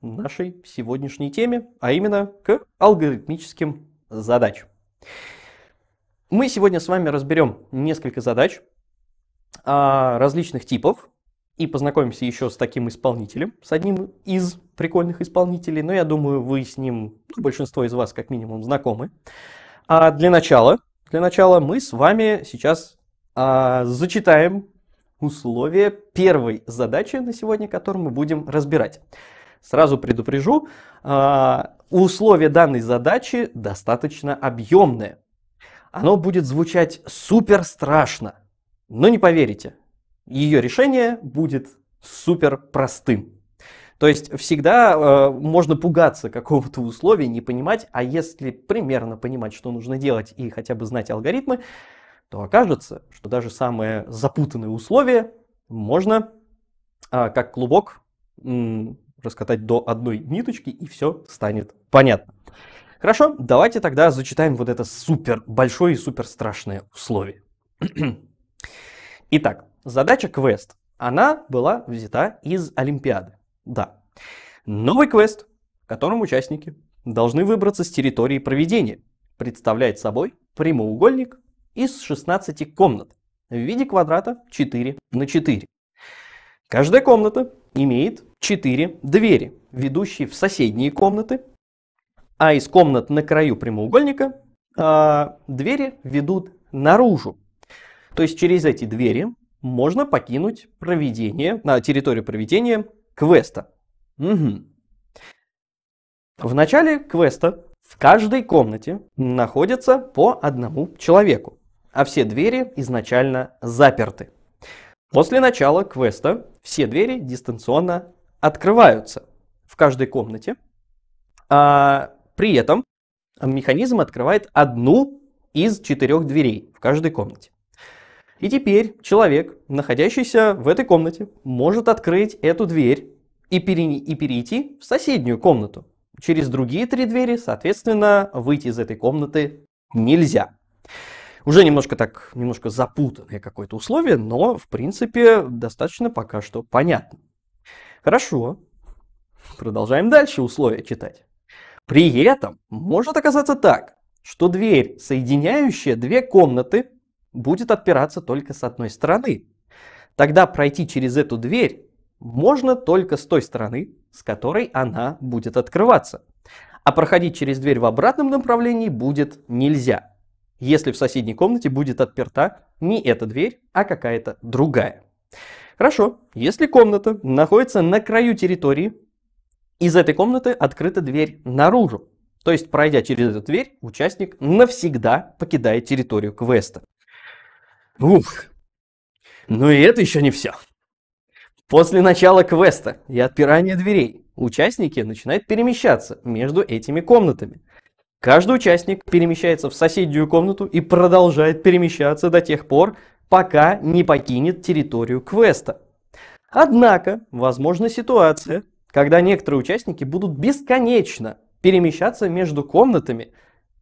нашей сегодняшней теме, а именно к алгоритмическим задачам. Мы сегодня с вами разберем несколько задач а, различных типов и познакомимся еще с таким исполнителем, с одним из прикольных исполнителей, но я думаю, вы с ним, ну, большинство из вас как минимум знакомы. А для начала, для начала мы с вами сейчас а, зачитаем условия первой задачи на сегодня, которую мы будем разбирать. Сразу предупрежу, а, условие данной задачи достаточно объемное. Оно будет звучать супер страшно, но не поверите, ее решение будет супер простым. То есть всегда э, можно пугаться какого-то условия, не понимать, а если примерно понимать, что нужно делать и хотя бы знать алгоритмы, то окажется, что даже самое запутанное условие можно а, как клубок раскатать до одной ниточки, и все станет понятно. Хорошо, давайте тогда зачитаем вот это супер большое и супер страшное условие. Итак, задача квест. Она была взята из Олимпиады. Да. Новый квест, в котором участники должны выбраться с территории проведения, представляет собой прямоугольник из 16 комнат в виде квадрата 4 на 4. Каждая комната имеет 4 двери, ведущие в соседние комнаты, а из комнат на краю прямоугольника а, двери ведут наружу. То есть через эти двери можно покинуть проведение, на территорию проведения квеста. Угу. В начале квеста в каждой комнате находится по одному человеку а все двери изначально заперты. После начала квеста все двери дистанционно открываются в каждой комнате. А при этом механизм открывает одну из четырех дверей в каждой комнате. И теперь человек, находящийся в этой комнате, может открыть эту дверь и, пере... и перейти в соседнюю комнату. Через другие три двери, соответственно, выйти из этой комнаты нельзя. Уже немножко так, немножко запутанное какое-то условие, но, в принципе, достаточно пока что понятно. Хорошо. Продолжаем дальше условия читать. При этом может оказаться так, что дверь, соединяющая две комнаты, будет отпираться только с одной стороны. Тогда пройти через эту дверь можно только с той стороны, с которой она будет открываться. А проходить через дверь в обратном направлении будет нельзя если в соседней комнате будет отперта не эта дверь, а какая-то другая. Хорошо, если комната находится на краю территории, из этой комнаты открыта дверь наружу. То есть, пройдя через эту дверь, участник навсегда покидает территорию квеста. Ух, ну и это еще не все. После начала квеста и отпирания дверей участники начинают перемещаться между этими комнатами. Каждый участник перемещается в соседнюю комнату и продолжает перемещаться до тех пор, пока не покинет территорию квеста. Однако, возможна ситуация, когда некоторые участники будут бесконечно перемещаться между комнатами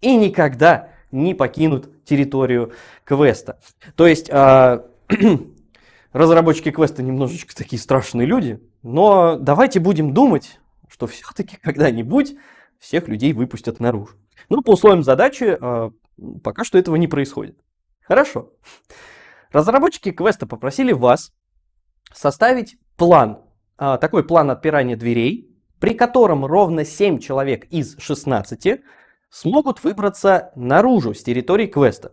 и никогда не покинут территорию квеста. То есть э, разработчики квеста немножечко такие страшные люди, но давайте будем думать, что все-таки когда-нибудь всех людей выпустят наружу. Ну, по условиям задачи э, пока что этого не происходит. Хорошо. Разработчики квеста попросили вас составить план, э, такой план отпирания дверей, при котором ровно 7 человек из 16 смогут выбраться наружу с территории квеста.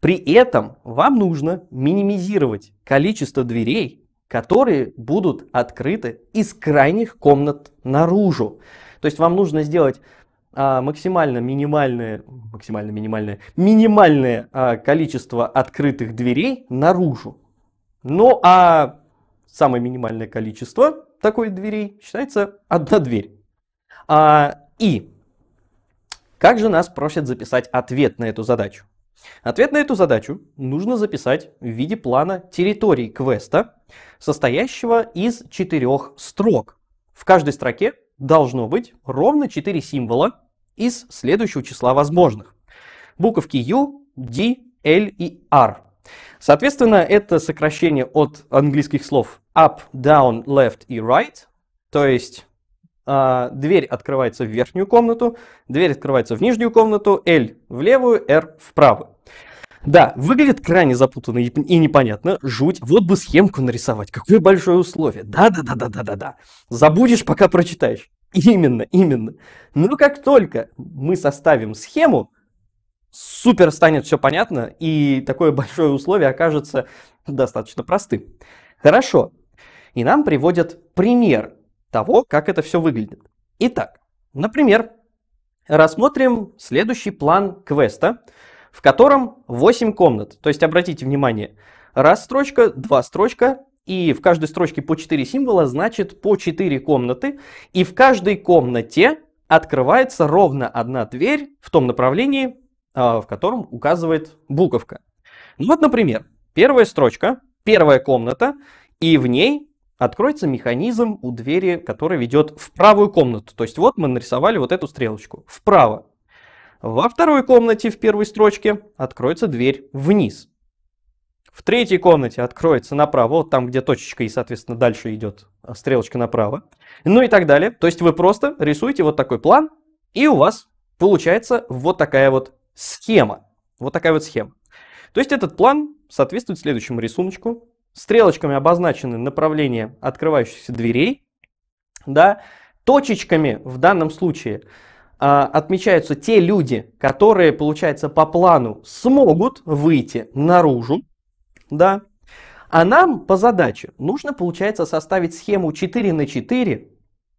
При этом вам нужно минимизировать количество дверей, которые будут открыты из крайних комнат наружу. То есть вам нужно сделать а, максимально минимальное, максимально минимальное, минимальное а, количество открытых дверей наружу. Ну а самое минимальное количество такой дверей считается одна дверь. А, и как же нас просят записать ответ на эту задачу? Ответ на эту задачу нужно записать в виде плана территории квеста, состоящего из четырех строк. В каждой строке должно быть ровно 4 символа из следующего числа возможных. Буковки U, D, L и R. Соответственно, это сокращение от английских слов up, down, left и right. То есть а, дверь открывается в верхнюю комнату, дверь открывается в нижнюю комнату, L в левую, R в правую. Да, выглядит крайне запутанно и непонятно, жуть. Вот бы схемку нарисовать, какое большое условие. Да-да-да-да-да-да-да. Забудешь, пока прочитаешь. Именно, именно. Но как только мы составим схему, супер станет все понятно, и такое большое условие окажется достаточно простым. Хорошо. И нам приводят пример того, как это все выглядит. Итак, например, рассмотрим следующий план квеста, в котором 8 комнат. То есть обратите внимание, раз строчка, два строчка, и в каждой строчке по 4 символа, значит по 4 комнаты. И в каждой комнате открывается ровно одна дверь в том направлении, а, в котором указывает буковка. Вот, например, первая строчка, первая комната, и в ней откроется механизм у двери, который ведет в правую комнату. То есть вот мы нарисовали вот эту стрелочку, вправо. Во второй комнате в первой строчке откроется дверь вниз. В третьей комнате откроется направо, вот там, где точечка, и, соответственно, дальше идет стрелочка направо. Ну и так далее. То есть вы просто рисуете вот такой план, и у вас получается вот такая вот схема. Вот такая вот схема. То есть этот план соответствует следующему рисунку. Стрелочками обозначены направления открывающихся дверей. Да? Точечками в данном случае а, отмечаются те люди, которые, получается, по плану смогут выйти наружу, да, а нам по задаче нужно, получается, составить схему 4 на 4,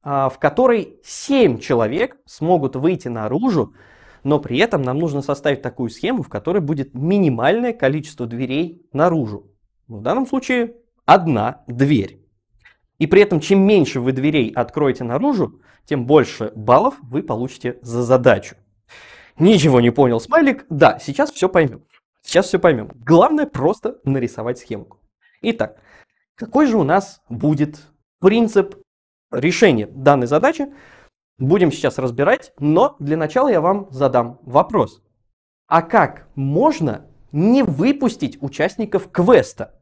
а, в которой 7 человек смогут выйти наружу, но при этом нам нужно составить такую схему, в которой будет минимальное количество дверей наружу. В данном случае одна дверь. И при этом, чем меньше вы дверей откроете наружу, тем больше баллов вы получите за задачу. Ничего не понял, смайлик? Да, сейчас все поймем. Сейчас все поймем. Главное просто нарисовать схемку. Итак, какой же у нас будет принцип решения данной задачи? Будем сейчас разбирать, но для начала я вам задам вопрос. А как можно не выпустить участников квеста?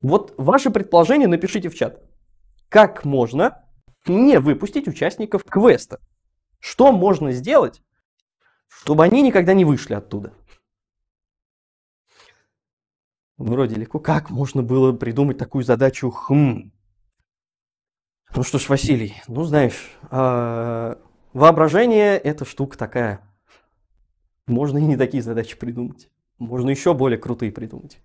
Вот ваше предположение напишите в чат. Как можно не выпустить участников квеста? Что можно сделать, чтобы они никогда не вышли оттуда? Вроде легко. Как можно было придумать такую задачу? Хм. Ну что ж, Василий, ну знаешь, э, воображение это штука такая. Можно и не такие задачи придумать. Можно еще более крутые придумать.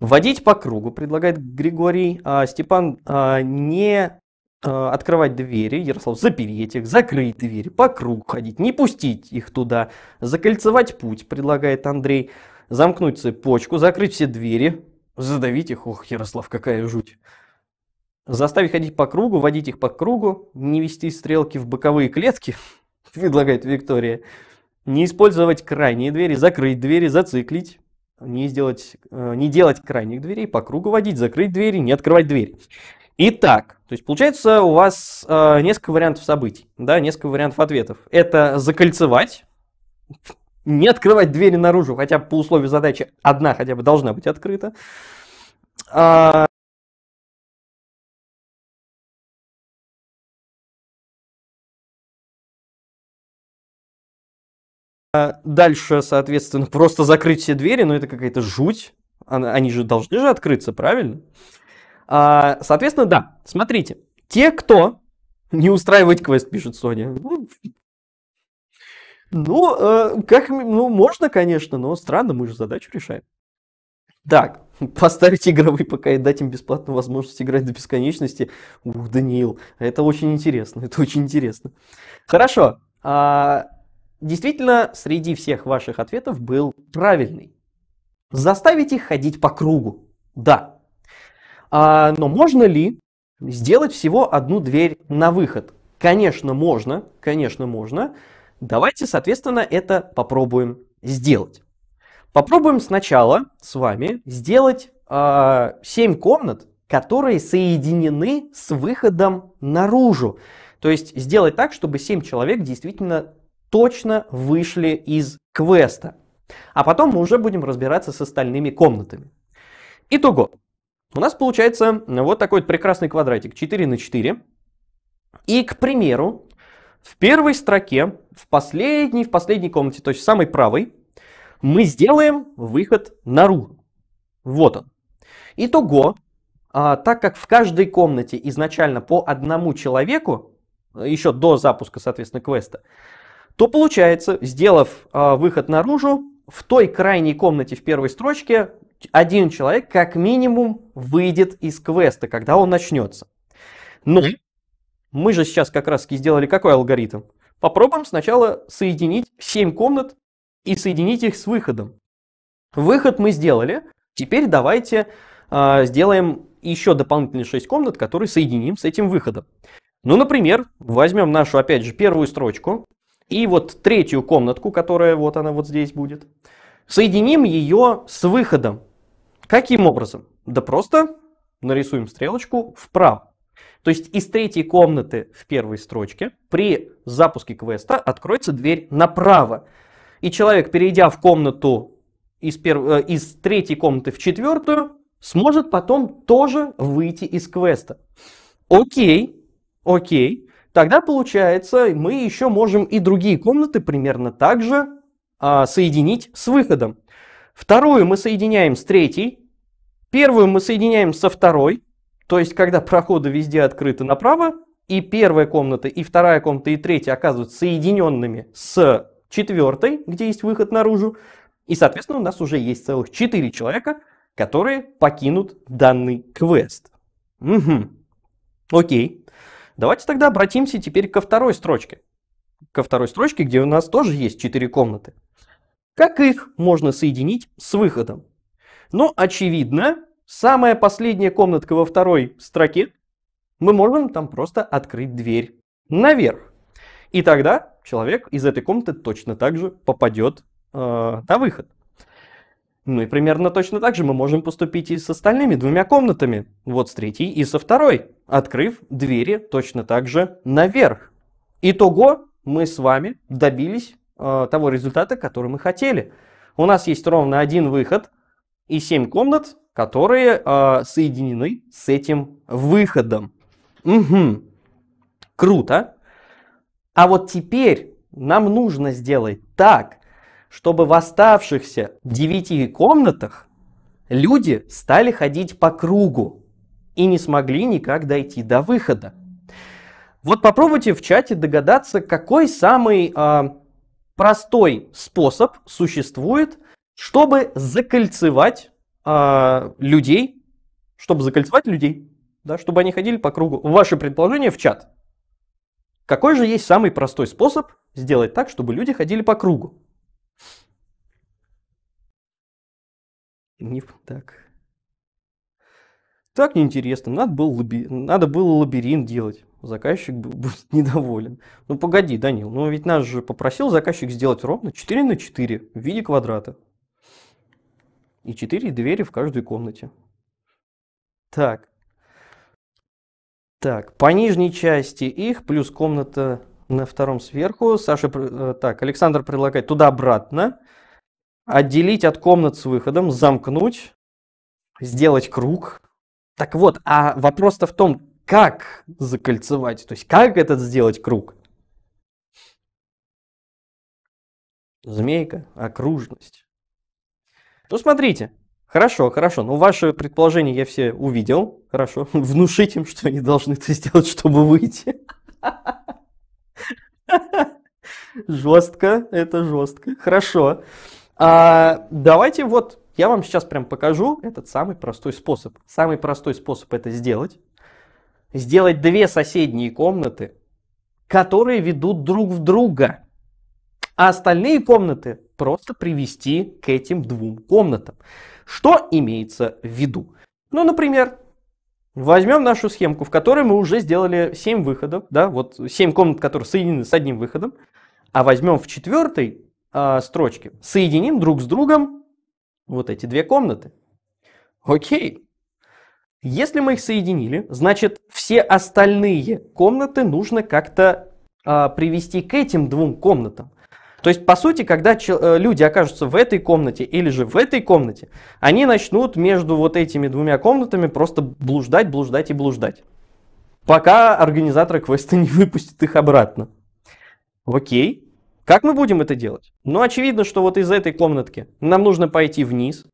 Вводить по кругу, предлагает Григорий. А, Степан, а, не а, открывать двери, Ярослав, запереть их, закрыть двери, по кругу ходить, не пустить их туда, закольцевать путь, предлагает Андрей, замкнуть цепочку, закрыть все двери, задавить их, ох, Ярослав, какая жуть. Заставить ходить по кругу, водить их по кругу, не вести стрелки в боковые клетки, предлагает Виктория. Не использовать крайние двери, закрыть двери, зациклить не, сделать, э, не делать крайних дверей, по кругу водить, закрыть двери, не открывать двери. Итак, то есть получается у вас э, несколько вариантов событий, да, несколько вариантов ответов. Это закольцевать, не открывать двери наружу, хотя по условию задачи одна хотя бы должна быть открыта. А, дальше, соответственно, просто закрыть все двери, но это какая-то жуть. Они же должны же открыться, правильно? А, соответственно, да, смотрите. Те, кто не устраивает квест, пишет Соня. Ну, ну, э, как, ну, можно, конечно, но странно, мы же задачу решаем. Так, поставить игровой ПК и дать им бесплатную возможность играть до бесконечности. Ух, Даниил, это очень интересно, это очень интересно. Хорошо, а, Действительно, среди всех ваших ответов был правильный. Заставить их ходить по кругу. Да. А, но можно ли сделать всего одну дверь на выход? Конечно, можно. Конечно, можно. Давайте, соответственно, это попробуем сделать. Попробуем сначала с вами сделать э, 7 комнат, которые соединены с выходом наружу. То есть сделать так, чтобы 7 человек действительно точно вышли из квеста. А потом мы уже будем разбираться с остальными комнатами. Итого. У нас получается вот такой вот прекрасный квадратик 4 на 4. И, к примеру, в первой строке, в последней, в последней комнате, то есть в самой правой, мы сделаем выход наружу. Вот он. Итого, а, так как в каждой комнате изначально по одному человеку, еще до запуска, соответственно, квеста, то получается, сделав а, выход наружу, в той крайней комнате в первой строчке один человек как минимум выйдет из квеста, когда он начнется. Но мы же сейчас как раз сделали какой алгоритм? Попробуем сначала соединить 7 комнат и соединить их с выходом. Выход мы сделали. Теперь давайте э, сделаем еще дополнительные 6 комнат, которые соединим с этим выходом. Ну, например, возьмем нашу, опять же, первую строчку и вот третью комнатку, которая вот она вот здесь будет. Соединим ее с выходом. Каким образом? Да просто нарисуем стрелочку вправо. То есть из третьей комнаты в первой строчке при запуске квеста откроется дверь направо. И человек, перейдя в комнату из, перв... Э, из третьей комнаты в четвертую, сможет потом тоже выйти из квеста. Окей, окей. Тогда получается, мы еще можем и другие комнаты примерно так же а, соединить с выходом. Вторую мы соединяем с третьей, первую мы соединяем со второй, то есть, когда проходы везде открыты направо, и первая комната, и вторая комната, и третья оказываются соединенными с четвертой, где есть выход наружу, и, соответственно, у нас уже есть целых четыре человека, которые покинут данный квест. Угу. Окей. Давайте тогда обратимся теперь ко второй строчке. Ко второй строчке, где у нас тоже есть четыре комнаты. Как их можно соединить с выходом? Ну, очевидно, Самая последняя комнатка во второй строке, мы можем там просто открыть дверь наверх. И тогда человек из этой комнаты точно так же попадет э, на выход. Ну и примерно точно так же мы можем поступить и с остальными двумя комнатами. Вот с третьей и со второй, открыв двери точно так же наверх. Итого мы с вами добились того результата, который мы хотели. У нас есть ровно один выход и 7 комнат, которые э, соединены с этим выходом. Угу. Круто. А вот теперь нам нужно сделать так, чтобы в оставшихся 9 комнатах люди стали ходить по кругу и не смогли никак дойти до выхода. Вот попробуйте в чате догадаться, какой самый э, простой способ существует, чтобы закольцевать а, людей, чтобы закольцевать людей, да, чтобы они ходили по кругу. Ваше предположение в чат. Какой же есть самый простой способ сделать так, чтобы люди ходили по кругу? Не так. Так неинтересно. Надо, был лаби... Надо было лабиринт делать. Заказчик будет недоволен. Ну погоди, Данил, ну ведь нас же попросил заказчик сделать ровно 4 на 4 в виде квадрата. И четыре двери в каждой комнате. Так. Так, по нижней части их, плюс комната на втором сверху. Саша, э, так, Александр предлагает туда-обратно. Отделить от комнат с выходом, замкнуть, сделать круг. Так вот, а вопрос-то в том, как закольцевать, то есть как этот сделать круг? Змейка, окружность. Ну, смотрите. Хорошо, хорошо. Ну, ваши предположения я все увидел. Хорошо. Внушить им, что они должны это сделать, чтобы выйти. Жестко, это жестко. Хорошо. А, давайте вот, я вам сейчас прям покажу этот самый простой способ. Самый простой способ это сделать. Сделать две соседние комнаты, которые ведут друг в друга. А остальные комнаты просто привести к этим двум комнатам. Что имеется в виду? Ну, например, возьмем нашу схемку, в которой мы уже сделали 7 выходов, да, вот 7 комнат, которые соединены с одним выходом, а возьмем в четвертой э, строчке, соединим друг с другом вот эти две комнаты. Окей. Если мы их соединили, значит все остальные комнаты нужно как-то э, привести к этим двум комнатам. То есть, по сути, когда э, люди окажутся в этой комнате или же в этой комнате, они начнут между вот этими двумя комнатами просто блуждать, блуждать и блуждать. пока организаторы квеста не выпустят их обратно. Окей. Как мы будем это делать? Ну, очевидно, что вот из этой комнатки нам нужно пойти вниз.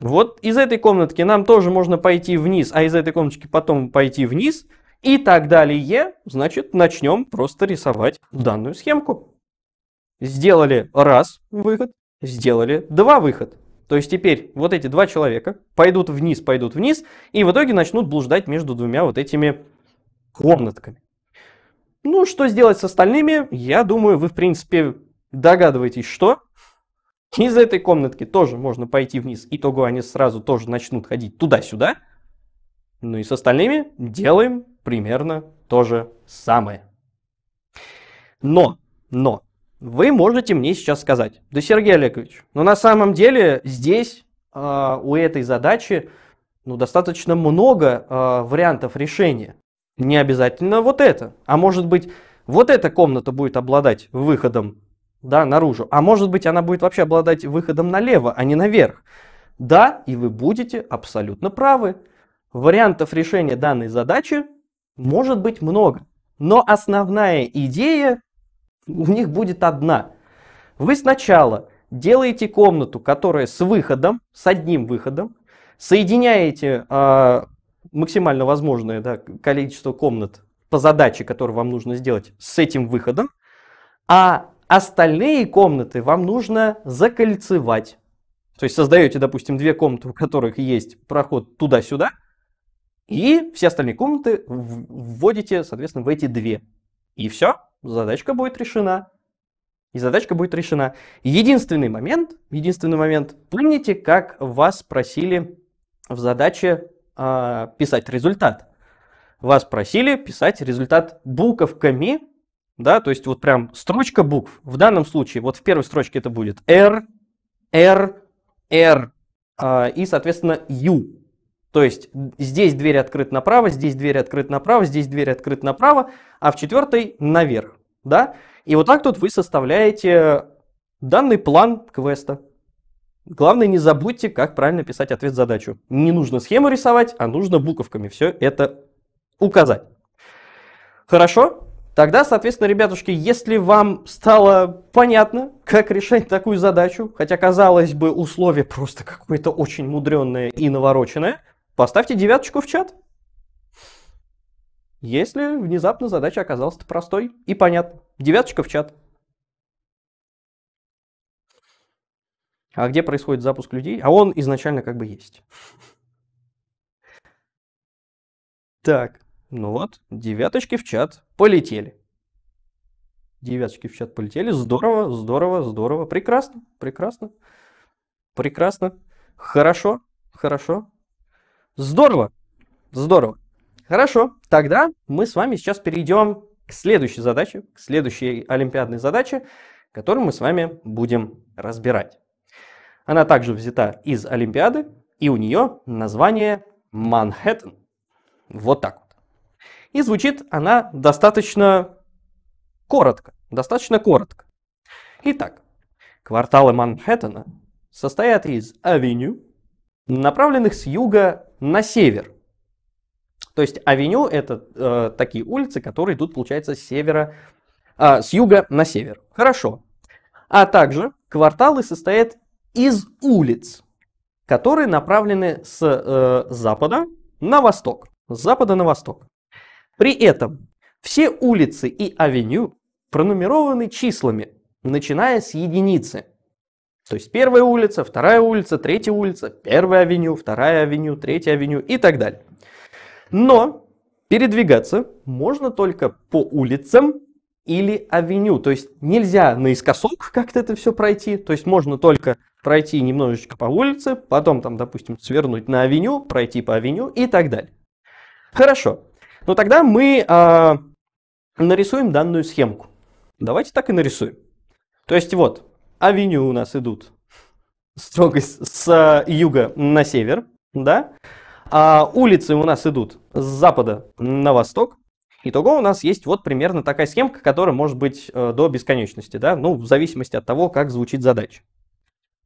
Вот из этой комнатки нам тоже можно пойти вниз, а из этой комнатки потом пойти вниз. И так далее. Значит, начнем просто рисовать данную схемку. Сделали раз выход, сделали два выход. То есть теперь вот эти два человека пойдут вниз, пойдут вниз, и в итоге начнут блуждать между двумя вот этими комнатками. Ну, что сделать с остальными, я думаю, вы, в принципе, догадываетесь, что. Из этой комнатки тоже можно пойти вниз. Итого они сразу тоже начнут ходить туда-сюда. Ну и с остальными делаем примерно то же самое. Но, но, вы можете мне сейчас сказать, да, Сергей Олегович, но на самом деле здесь э, у этой задачи ну, достаточно много э, вариантов решения. Не обязательно вот это. А может быть, вот эта комната будет обладать выходом да, наружу. А может быть, она будет вообще обладать выходом налево, а не наверх. Да, и вы будете абсолютно правы. Вариантов решения данной задачи может быть много. Но основная идея у них будет одна. Вы сначала делаете комнату, которая с выходом, с одним выходом, соединяете э, максимально возможное да, количество комнат по задаче, которую вам нужно сделать, с этим выходом, а остальные комнаты вам нужно закольцевать. То есть создаете, допустим, две комнаты, у которых есть проход туда-сюда, и все остальные комнаты вводите, соответственно, в эти две. И все, задачка будет решена. И задачка будет решена. Единственный момент, единственный момент, помните, как вас просили в задаче э, писать результат? Вас просили писать результат буковками, да, то есть вот прям строчка букв. В данном случае, вот в первой строчке это будет R, R, R э, и, соответственно, U. То есть здесь дверь открыта направо, здесь дверь открыта направо, здесь дверь открыта направо, а в четвертой наверх. Да? И вот так тут вы составляете данный план квеста. Главное, не забудьте, как правильно писать ответ задачу. Не нужно схему рисовать, а нужно буковками все это указать. Хорошо? Тогда, соответственно, ребятушки, если вам стало понятно, как решать такую задачу, хотя, казалось бы, условие просто какое-то очень мудренное и навороченное, Поставьте девяточку в чат. Если внезапно задача оказалась простой и понятной. Девяточка в чат. А где происходит запуск людей? А он изначально как бы есть. Так, ну вот, девяточки в чат полетели. Девяточки в чат полетели. Здорово, здорово, здорово. Прекрасно, прекрасно. Прекрасно. Хорошо, хорошо. Здорово, здорово. Хорошо, тогда мы с вами сейчас перейдем к следующей задаче, к следующей олимпиадной задаче, которую мы с вами будем разбирать. Она также взята из Олимпиады, и у нее название Манхэттен. Вот так. И звучит она достаточно коротко, достаточно коротко. Итак, кварталы Манхэттена состоят из авеню, направленных с юга на север. То есть авеню это э, такие улицы, которые идут, получается, с севера, э, с юга на север. Хорошо. А также кварталы состоят из улиц, которые направлены с э, запада на восток. С запада на восток. При этом все улицы и авеню пронумерованы числами, начиная с единицы. То есть первая улица, вторая улица, третья улица, первая авеню, вторая авеню, третья авеню и так далее. Но передвигаться можно только по улицам или авеню. То есть нельзя наискосок как-то это все пройти. То есть можно только пройти немножечко по улице, потом там, допустим, свернуть на авеню, пройти по авеню и так далее. Хорошо. Ну тогда мы э, нарисуем данную схемку. Давайте так и нарисуем. То есть вот, авеню у нас идут строго с, с юга на север, да? А улицы у нас идут с запада на восток. Итого у нас есть вот примерно такая схемка, которая может быть э, до бесконечности, да? Ну, в зависимости от того, как звучит задача.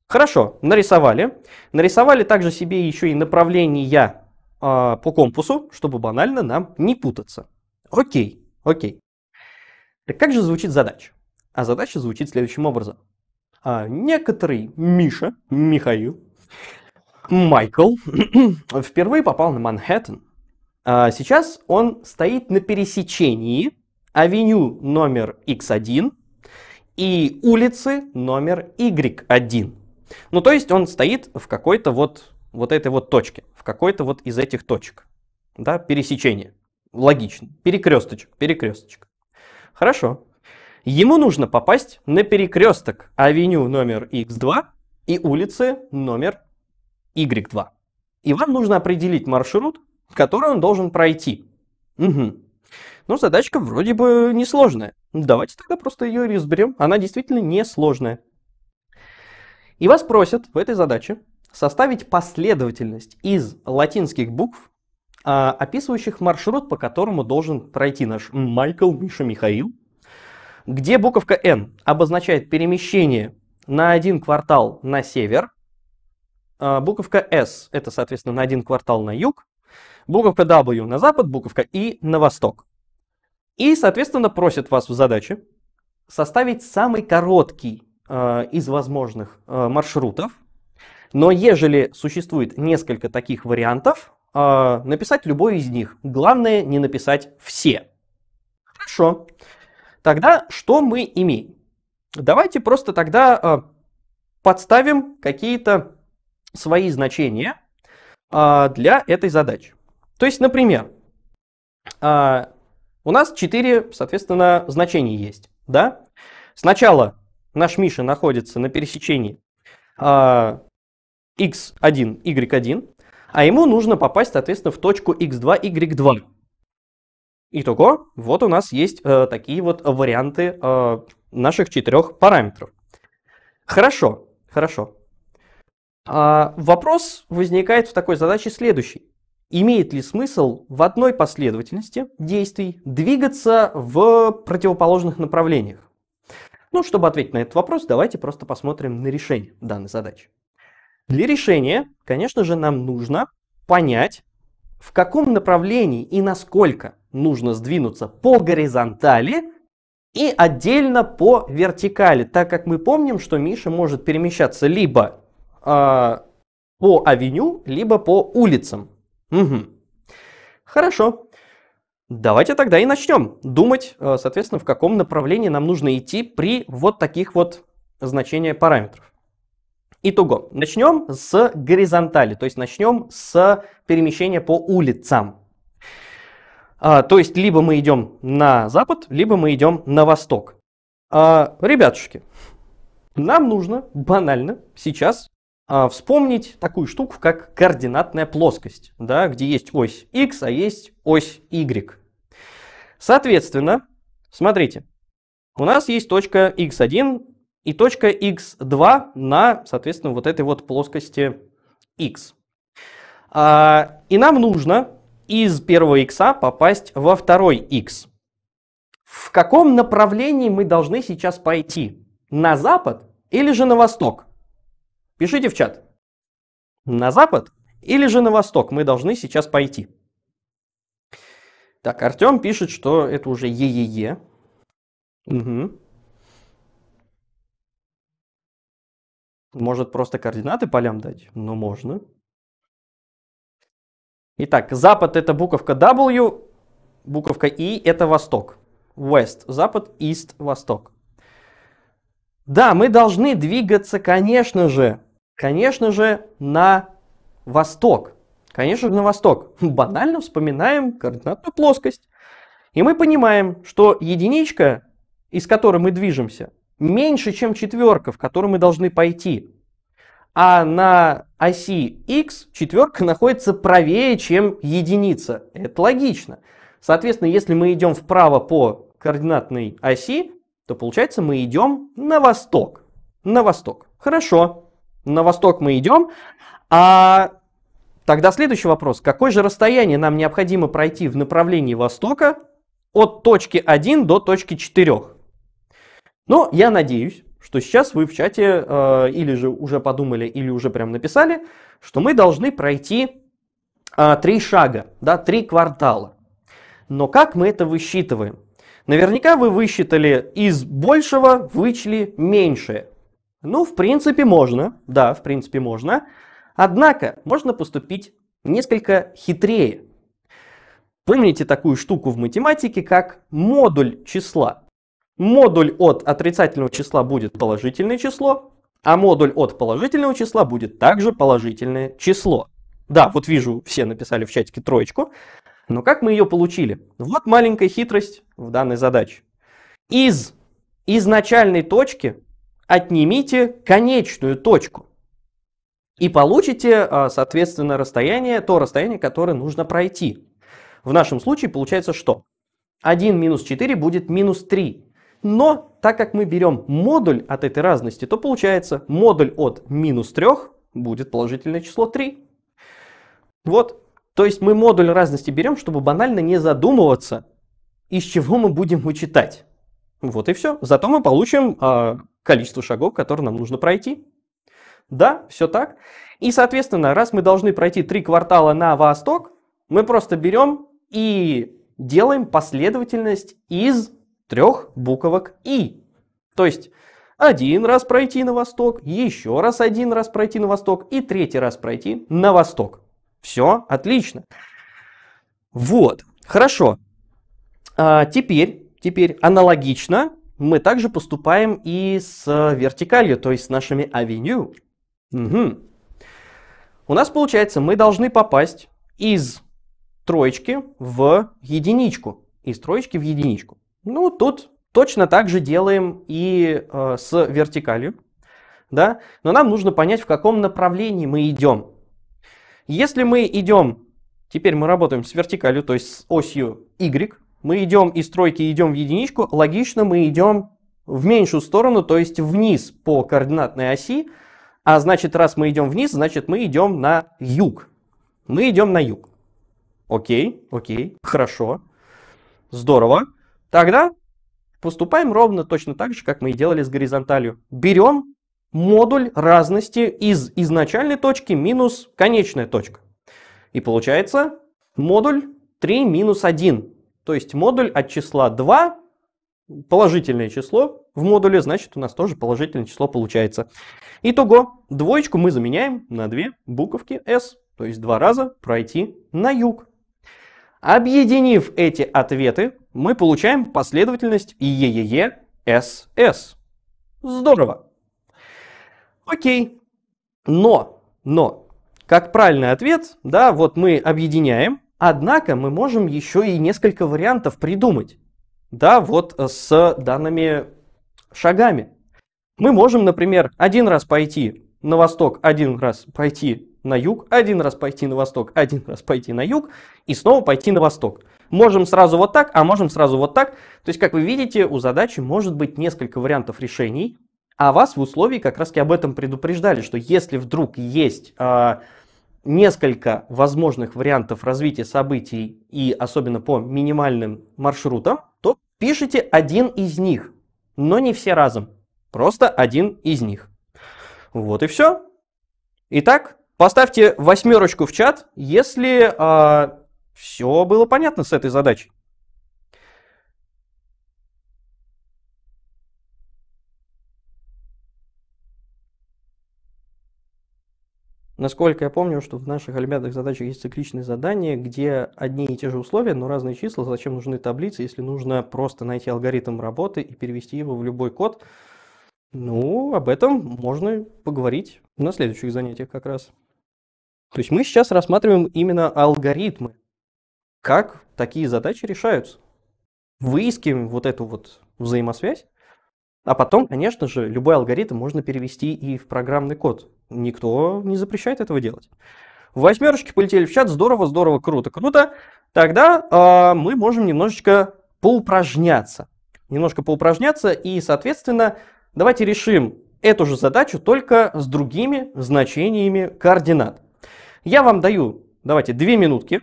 Хорошо, нарисовали. Нарисовали также себе еще и направления а, по компасу, чтобы банально нам не путаться. Окей, окей. Так как же звучит задача? А задача звучит следующим образом. А, некоторый Миша, Михаил, Майкл впервые попал на Манхэттен. А сейчас он стоит на пересечении авеню номер X1 и улицы номер Y1. Ну, то есть он стоит в какой-то вот, вот этой вот точке, в какой-то вот из этих точек. Да, пересечение. Логично. Перекресточек, перекресточек. Хорошо. Ему нужно попасть на перекресток авеню номер X2 и улицы номер Y2. И вам нужно определить маршрут, который он должен пройти. Угу. Ну, задачка вроде бы несложная. Давайте тогда просто ее разберем. Она действительно несложная. И вас просят в этой задаче составить последовательность из латинских букв, а, описывающих маршрут, по которому должен пройти наш Майкл Миша Михаил, где буковка N обозначает перемещение на один квартал на север, а, буковка S это, соответственно, на один квартал на юг, буковка W на запад, буковка I на восток. И, соответственно, просят вас в задаче составить самый короткий э, из возможных э, маршрутов, но ежели существует несколько таких вариантов, э, написать любой из них. Главное не написать все. Хорошо. Тогда что мы имеем? Давайте просто тогда э, подставим какие-то свои значения э, для этой задачи. То есть, например, у нас 4, соответственно, значения есть. Да? Сначала наш Миша находится на пересечении x1, y1, а ему нужно попасть, соответственно, в точку x2, y2. Итого, вот у нас есть э, такие вот варианты э, наших четырех параметров. Хорошо, хорошо. А, вопрос возникает в такой задаче следующий имеет ли смысл в одной последовательности действий двигаться в противоположных направлениях? Ну, чтобы ответить на этот вопрос, давайте просто посмотрим на решение данной задачи. Для решения, конечно же, нам нужно понять, в каком направлении и насколько нужно сдвинуться по горизонтали и отдельно по вертикали, так как мы помним, что Миша может перемещаться либо э, по авеню, либо по улицам. Угу. Хорошо. Давайте тогда и начнем думать, э, соответственно, в каком направлении нам нужно идти при вот таких вот значениях параметров. Итого, начнем с горизонтали, то есть начнем с перемещения по улицам. А, то есть либо мы идем на запад, либо мы идем на восток. А, ребятушки, нам нужно банально сейчас а, вспомнить такую штуку, как координатная плоскость, да, где есть ось x, а есть ось y. Соответственно, смотрите, у нас есть точка x1 и точка x2 на, соответственно, вот этой вот плоскости x. А, и нам нужно из первого x попасть во второй x. В каком направлении мы должны сейчас пойти? На запад или же на восток? Пишите в чат. На запад или же на восток мы должны сейчас пойти? Так, Артем пишет, что это уже е-е-е. Угу. Может просто координаты полям дать? Ну, можно. Итак, запад это буковка W, буковка И это восток. West, запад, east, восток. Да, мы должны двигаться, конечно же, конечно же, на восток. Конечно же, на восток. Банально вспоминаем координатную плоскость. И мы понимаем, что единичка, из которой мы движемся, меньше, чем четверка, в которую мы должны пойти. А на оси x четверка находится правее, чем единица. Это логично. Соответственно, если мы идем вправо по координатной оси, то получается мы идем на восток. На восток. Хорошо. На восток мы идем. А тогда следующий вопрос. Какое же расстояние нам необходимо пройти в направлении востока от точки 1 до точки 4? Ну, я надеюсь, что сейчас вы в чате э, или же уже подумали, или уже прям написали, что мы должны пройти а, три шага, да, три квартала. Но как мы это высчитываем? Наверняка вы высчитали из большего вычли меньшее. Ну, в принципе, можно. Да, в принципе, можно. Однако, можно поступить несколько хитрее. Помните такую штуку в математике, как модуль числа. Модуль от отрицательного числа будет положительное число, а модуль от положительного числа будет также положительное число. Да, вот вижу, все написали в чатике троечку. Но как мы ее получили? Вот маленькая хитрость в данной задаче. Из изначальной точки отнимите конечную точку. И получите, а, соответственно, расстояние, то расстояние, которое нужно пройти. В нашем случае получается что? 1 минус 4 будет минус 3. Но так как мы берем модуль от этой разности, то получается модуль от минус 3 будет положительное число 3. Вот. То есть мы модуль разности берем, чтобы банально не задумываться, из чего мы будем вычитать. Вот и все. Зато мы получим э, количество шагов, которые нам нужно пройти. Да, все так. И, соответственно, раз мы должны пройти три квартала на восток, мы просто берем и делаем последовательность из трех буквок «и». То есть один раз пройти на восток, еще раз один раз пройти на восток и третий раз пройти на восток. Все, отлично. Вот, хорошо. А теперь, теперь аналогично мы также поступаем и с вертикалью, то есть с нашими авеню. Угу. У нас получается, мы должны попасть из троечки в единичку. Из троечки в единичку. Ну, тут точно так же делаем и э, с вертикалью. Да? Но нам нужно понять, в каком направлении мы идем. Если мы идем, теперь мы работаем с вертикалью, то есть с осью y, мы идем из тройки, идем в единичку, логично мы идем в меньшую сторону, то есть вниз по координатной оси, а значит, раз мы идем вниз, значит, мы идем на юг. Мы идем на юг. Окей, окей, хорошо, здорово. Тогда поступаем ровно точно так же, как мы и делали с горизонталью. Берем модуль разности из изначальной точки минус конечная точка. И получается модуль 3 минус 1. То есть модуль от числа 2, положительное число в модуле, значит у нас тоже положительное число получается. Итого, двоечку мы заменяем на две буковки S, то есть два раза пройти на юг. Объединив эти ответы, мы получаем последовательность ЕЕЕСС. Здорово. Окей. Но, но, как правильный ответ, да, вот мы объединяем, однако мы можем еще и несколько вариантов придумать. Да, вот с данными шагами. Мы можем, например, один раз пойти на восток, один раз пойти на юг, один раз пойти на восток, один раз пойти на юг и снова пойти на восток. Можем сразу вот так, а можем сразу вот так. То есть, как вы видите, у задачи может быть несколько вариантов решений, а вас в условии как раз об этом предупреждали, что если вдруг есть э, несколько возможных вариантов развития событий и особенно по минимальным маршрутам, то пишите один из них, но не все разом, просто один из них. Вот и все. Итак, поставьте восьмерочку в чат, если а, все было понятно с этой задачей. Насколько я помню, что в наших олимпиадных задачах есть цикличные задания, где одни и те же условия, но разные числа. Зачем нужны таблицы, если нужно просто найти алгоритм работы и перевести его в любой код? Ну, об этом можно поговорить на следующих занятиях как раз. То есть мы сейчас рассматриваем именно алгоритмы, как такие задачи решаются. Выискиваем вот эту вот взаимосвязь, а потом, конечно же, любой алгоритм можно перевести и в программный код. Никто не запрещает этого делать. Восьмерочки полетели в чат, здорово, здорово, круто, круто. Тогда э, мы можем немножечко поупражняться. Немножко поупражняться и, соответственно, давайте решим эту же задачу только с другими значениями координат. Я вам даю, давайте, две минутки,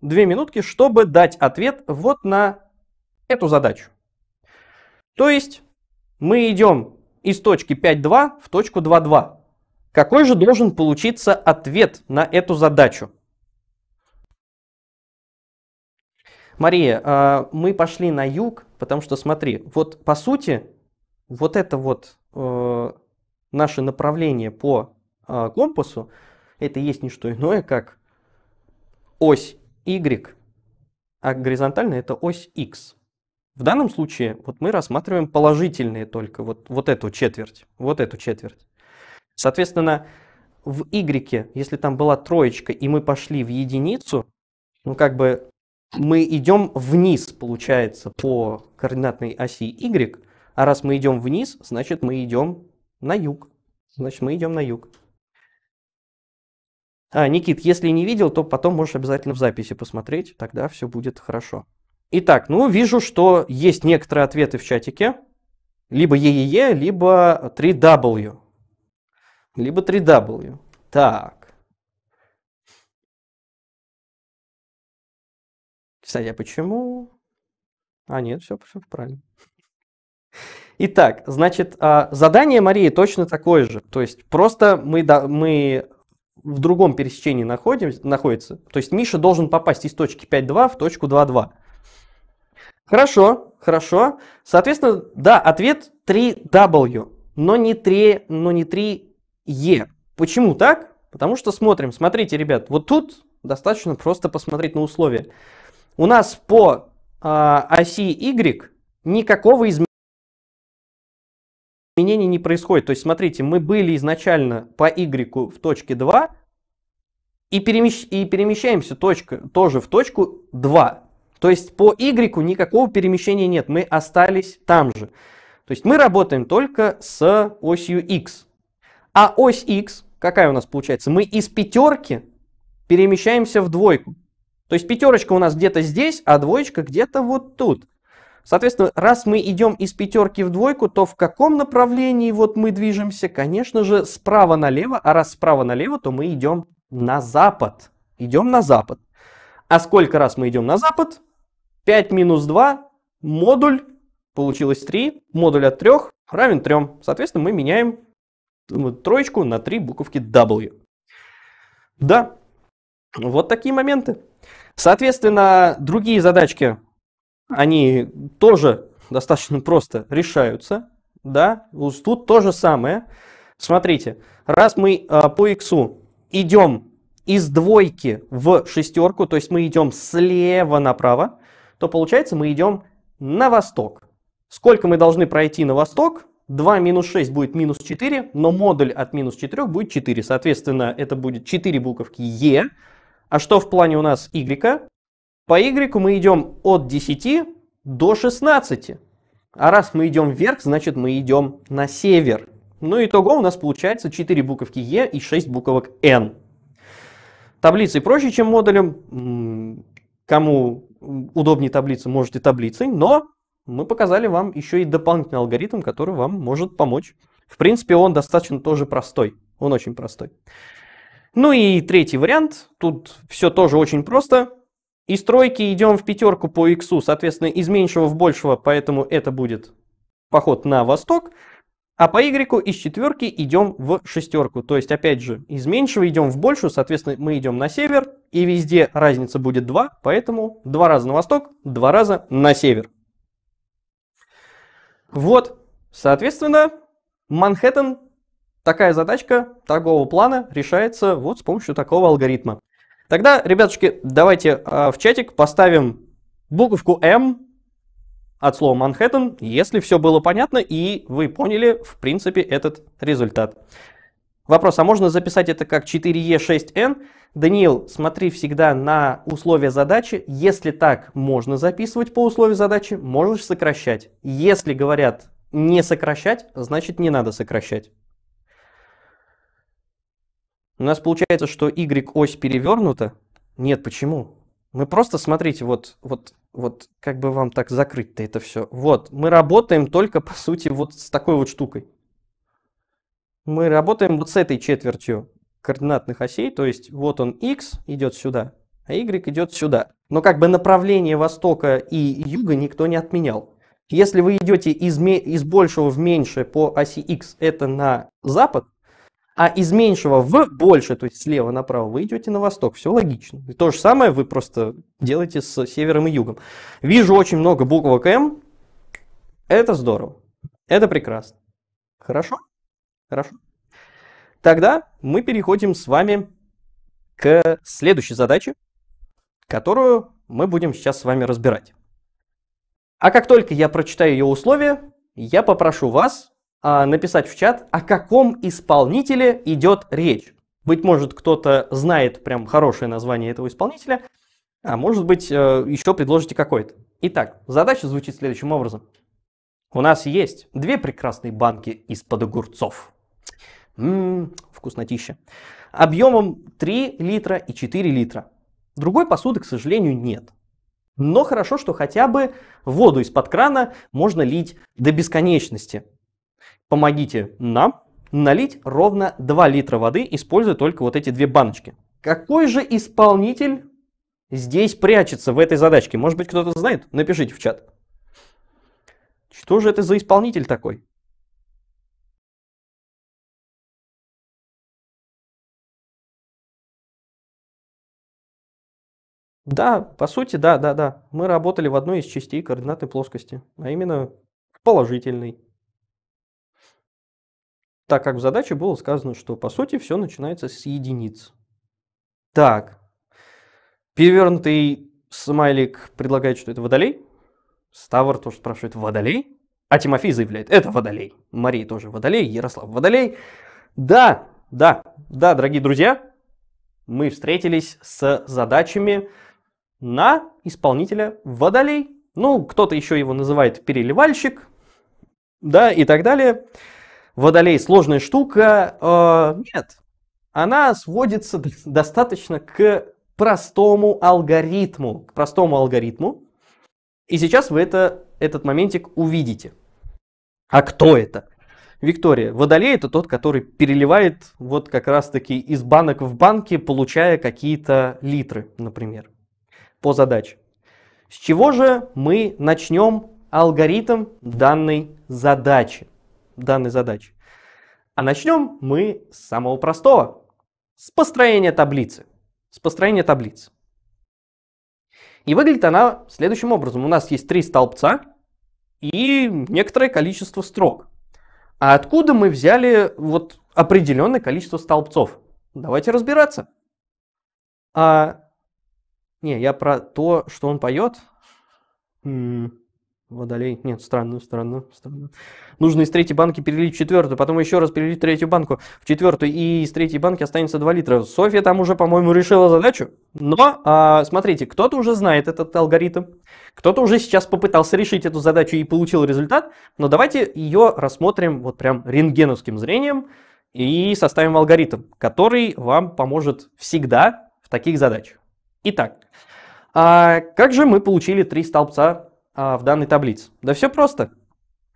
две минутки, чтобы дать ответ вот на эту задачу. То есть мы идем из точки 5.2 в точку 2.2. Какой же должен получиться ответ на эту задачу? Мария, а, мы пошли на юг, потому что смотри, вот по сути, вот это вот э, наше направление по э, компасу, это есть не что иное, как ось Y, а горизонтально это ось X. В данном случае вот мы рассматриваем положительные только, вот, вот эту четверть, вот эту четверть. Соответственно, в Y, если там была троечка, и мы пошли в единицу, ну как бы мы идем вниз, получается, по координатной оси Y, а раз мы идем вниз, значит мы идем на юг. Значит мы идем на юг. А, Никит, если не видел, то потом можешь обязательно в записи посмотреть, тогда все будет хорошо. Итак, ну вижу, что есть некоторые ответы в чатике. Либо ЕЕЕ, либо 3W. Либо 3W. Так. Кстати, а почему? А, нет, все, все правильно. Итак, значит, а, задание Марии точно такое же. То есть просто мы, мы в другом пересечении находимся, находится. То есть Миша должен попасть из точки 5.2 в точку 2.2. Хорошо, хорошо. Соответственно, да, ответ 3W, но не 3, но не 3E. Почему так? Потому что смотрим, смотрите, ребят, вот тут достаточно просто посмотреть на условия. У нас по э, оси Y никакого изменения изменений не происходит. То есть, смотрите, мы были изначально по Y в точке 2 и, перемещ... и перемещаемся точка... тоже в точку 2. То есть, по Y никакого перемещения нет, мы остались там же. То есть, мы работаем только с осью X. А ось X, какая у нас получается? Мы из пятерки перемещаемся в двойку. То есть, пятерочка у нас где-то здесь, а двоечка где-то вот тут. Соответственно, раз мы идем из пятерки в двойку, то в каком направлении вот мы движемся? Конечно же, справа налево, а раз справа налево, то мы идем на запад. Идем на запад. А сколько раз мы идем на запад? 5 минус 2, модуль, получилось 3, модуль от 3 равен 3. Соответственно, мы меняем троечку на 3 буковки W. Да, вот такие моменты. Соответственно, другие задачки они тоже достаточно просто решаются, да, тут то же самое. Смотрите, раз мы э, по x идем из двойки в шестерку, то есть мы идем слева направо, то получается мы идем на восток. Сколько мы должны пройти на восток? 2 минус 6 будет минус 4, но модуль от минус 4 будет 4. Соответственно, это будет 4 буковки Е. А что в плане у нас Y? По Y мы идем от 10 до 16. А раз мы идем вверх, значит мы идем на север. Ну, итого у нас получается 4 буковки Е и 6 буквок Н. Таблицей проще, чем модулем. Кому удобнее таблица, можете таблицей, но мы показали вам еще и дополнительный алгоритм, который вам может помочь. В принципе, он достаточно тоже простой. Он очень простой. Ну и третий вариант. Тут все тоже очень просто. Из тройки идем в пятерку по x, соответственно, из меньшего в большего, поэтому это будет поход на восток. А по y из четверки идем в шестерку. То есть, опять же, из меньшего идем в большую, соответственно, мы идем на север, и везде разница будет 2, поэтому два раза на восток, два раза на север. Вот, соответственно, Манхэттен, такая задачка такого плана решается вот с помощью такого алгоритма. Тогда, ребятушки, давайте э, в чатик поставим буковку М от слова Манхэттен, если все было понятно и вы поняли, в принципе, этот результат. Вопрос, а можно записать это как 4E6N? Даниил, смотри всегда на условия задачи. Если так можно записывать по условию задачи, можешь сокращать. Если говорят не сокращать, значит не надо сокращать. У нас получается, что y-ось перевернута. Нет, почему? Мы просто, смотрите, вот, вот, вот, как бы вам так закрыть-то это все. Вот, мы работаем только, по сути, вот с такой вот штукой. Мы работаем вот с этой четвертью координатных осей, то есть вот он x идет сюда, а y идет сюда. Но как бы направление востока и юга никто не отменял. Если вы идете из, из большего в меньшее по оси x, это на запад, А из меньшего в больше, то есть слева направо, вы идете на восток. Все логично. И то же самое вы просто делаете с севером и югом. Вижу очень много буквок М. Это здорово. Это прекрасно. Хорошо? Хорошо. Тогда мы переходим с вами к следующей задаче, которую мы будем сейчас с вами разбирать. А как только я прочитаю ее условия, я попрошу вас а, написать в чат, о каком исполнителе идет речь. Быть может, кто-то знает прям хорошее название этого исполнителя, а может быть, э, еще предложите какой-то. Итак, задача звучит следующим образом. У нас есть две прекрасные банки из-под огурцов. Ммм, вкуснотища. Объемом 3 литра и 4 литра. Другой посуды, к сожалению, нет. Но хорошо, что хотя бы воду из-под крана можно лить до бесконечности. Помогите нам налить ровно 2 литра воды, используя только вот эти две баночки. Какой же исполнитель здесь прячется в этой задачке? Может быть, кто-то знает? Напишите в чат. Что же это за исполнитель такой? Да, по сути, да, да, да. Мы работали в одной из частей координатной плоскости, а именно положительной. Так как в задаче было сказано, что по сути все начинается с единиц. Так. Перевернутый смайлик предлагает, что это водолей. Ставр тоже спрашивает, водолей? А Тимофей заявляет, это водолей. Мария тоже водолей, Ярослав водолей. Да, да, да, дорогие друзья, мы встретились с задачами на исполнителя водолей. Ну, кто-то еще его называет переливальщик, да, и так далее. Водолей сложная штука. Э, нет, она сводится достаточно к простому алгоритму. К простому алгоритму. И сейчас вы это, этот моментик увидите. А кто это? Виктория, водолей это тот, который переливает вот как раз-таки из банок в банки, получая какие-то литры, например по задаче. С чего же мы начнем алгоритм данной задачи? Данной задачи. А начнем мы с самого простого. С построения таблицы. С построения таблицы. И выглядит она следующим образом. У нас есть три столбца и некоторое количество строк. А откуда мы взяли вот определенное количество столбцов? Давайте разбираться. А не, я про то, что он поет. Водолей. Нет, странно, странно, странно. Нужно из третьей банки перелить в четвертую, потом еще раз перелить третью банку в четвертую, и из третьей банки останется 2 литра. Софья там уже, по-моему, решила задачу. Но, а, смотрите, кто-то уже знает этот алгоритм, кто-то уже сейчас попытался решить эту задачу и получил результат, но давайте ее рассмотрим вот прям рентгеновским зрением и составим алгоритм, который вам поможет всегда в таких задачах. Итак, а как же мы получили три столбца а, в данной таблице? Да все просто.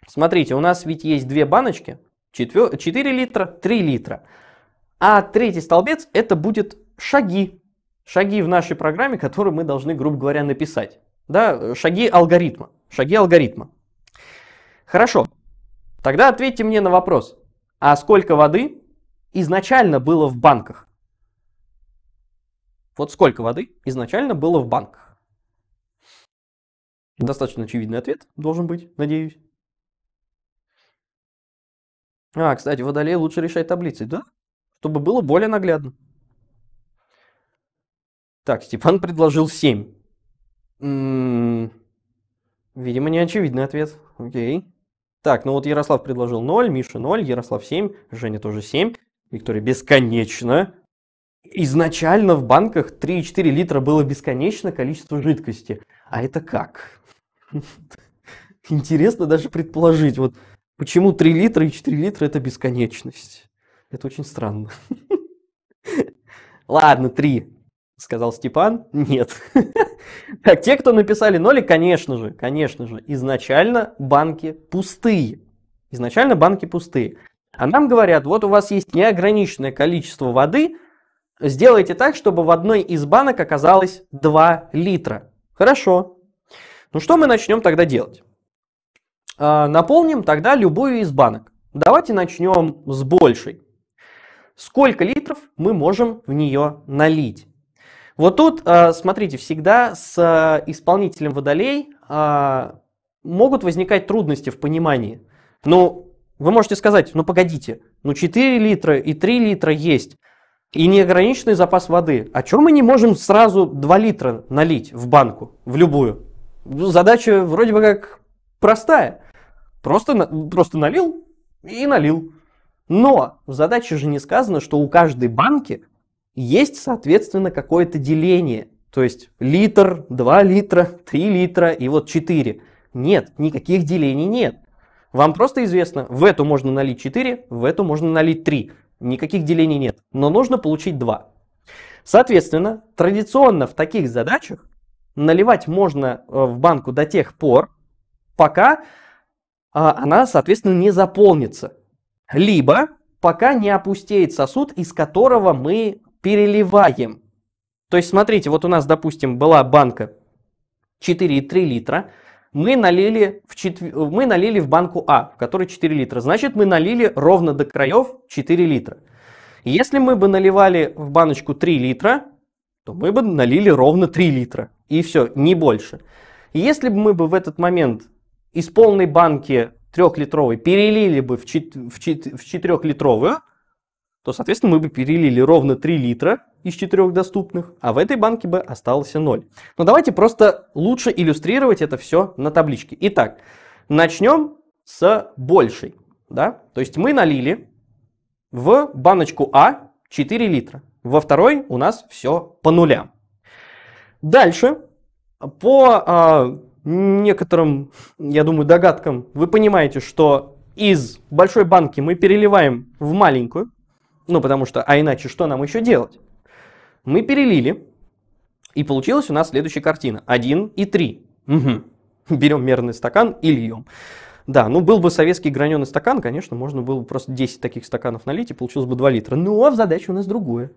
Смотрите, у нас ведь есть две баночки, 4, 4 литра, 3 литра. А третий столбец это будет шаги. Шаги в нашей программе, которые мы должны, грубо говоря, написать. Да, шаги алгоритма. Шаги алгоритма. Хорошо. Тогда ответьте мне на вопрос. А сколько воды изначально было в банках? Вот сколько воды изначально было в банках? Достаточно очевидный ответ должен быть, надеюсь. А, кстати, водолей лучше решать таблицы, да? Чтобы было более наглядно. Так, Степан предложил 7. М-м-м, видимо, не очевидный ответ. Окей. Так, ну вот Ярослав предложил 0, Миша 0, Ярослав 7, Женя тоже 7, Виктория бесконечно изначально в банках 3,4 литра было бесконечное количество жидкости. А это как? Интересно даже предположить, вот почему 3 литра и 4 литра это бесконечность. Это очень странно. Ладно, 3, сказал Степан. Нет. Так, те, кто написали ноли, конечно же, конечно же, изначально банки пустые. Изначально банки пустые. А нам говорят, вот у вас есть неограниченное количество воды, Сделайте так, чтобы в одной из банок оказалось 2 литра. Хорошо. Ну что мы начнем тогда делать? А, наполним тогда любую из банок. Давайте начнем с большей. сколько литров мы можем в нее налить. Вот тут, э, смотрите, всегда с э, исполнителем водолей могут возникать трудности в понимании. Ну, вы можете сказать, ну погодите, ну 4 литра и 3 литра есть, и неограниченный запас воды. А чем мы не можем сразу 2 литра налить в банку, в любую? Задача вроде бы как простая. Просто, просто налил и налил. Но в задаче же не сказано, что у каждой банки есть, соответственно, какое-то деление. То есть литр, 2 литра, 3 литра и вот 4. Нет, никаких делений нет. Вам просто известно, в эту можно налить 4, в эту можно налить 3. Никаких делений нет, но нужно получить 2. Соответственно, традиционно в таких задачах наливать можно э, в банку до тех пор, пока а, она, соответственно, не заполнится. Либо пока не опустеет сосуд, из которого мы переливаем. То есть, смотрите, вот у нас, допустим, была банка 4,3 литра, мы налили, в четв... мы налили в банку А, в которой 4 литра. Значит, мы налили ровно до краев 4 литра. Если мы бы наливали в баночку 3 литра, то мы бы налили ровно 3 литра. И все, не больше. Если бы мы бы в этот момент из полной банки трехлитровой перелили бы в 4-литровую, то, соответственно, мы бы перелили ровно 3 литра из 4 доступных, а в этой банке бы осталось 0. Но давайте просто лучше иллюстрировать это все на табличке. Итак, начнем с большей. Да? То есть мы налили в баночку А 4 литра. Во второй у нас все по нулям. Дальше, по а, некоторым, я думаю, догадкам, вы понимаете, что из большой банки мы переливаем в маленькую. Ну, потому что, а иначе что нам еще делать? Мы перелили, и получилась у нас следующая картина. 1 и 3. Угу. Берем мерный стакан и льем. Да, ну был бы советский граненый стакан, конечно, можно было бы просто 10 таких стаканов налить, и получилось бы 2 литра. Ну, а в задаче у нас другое.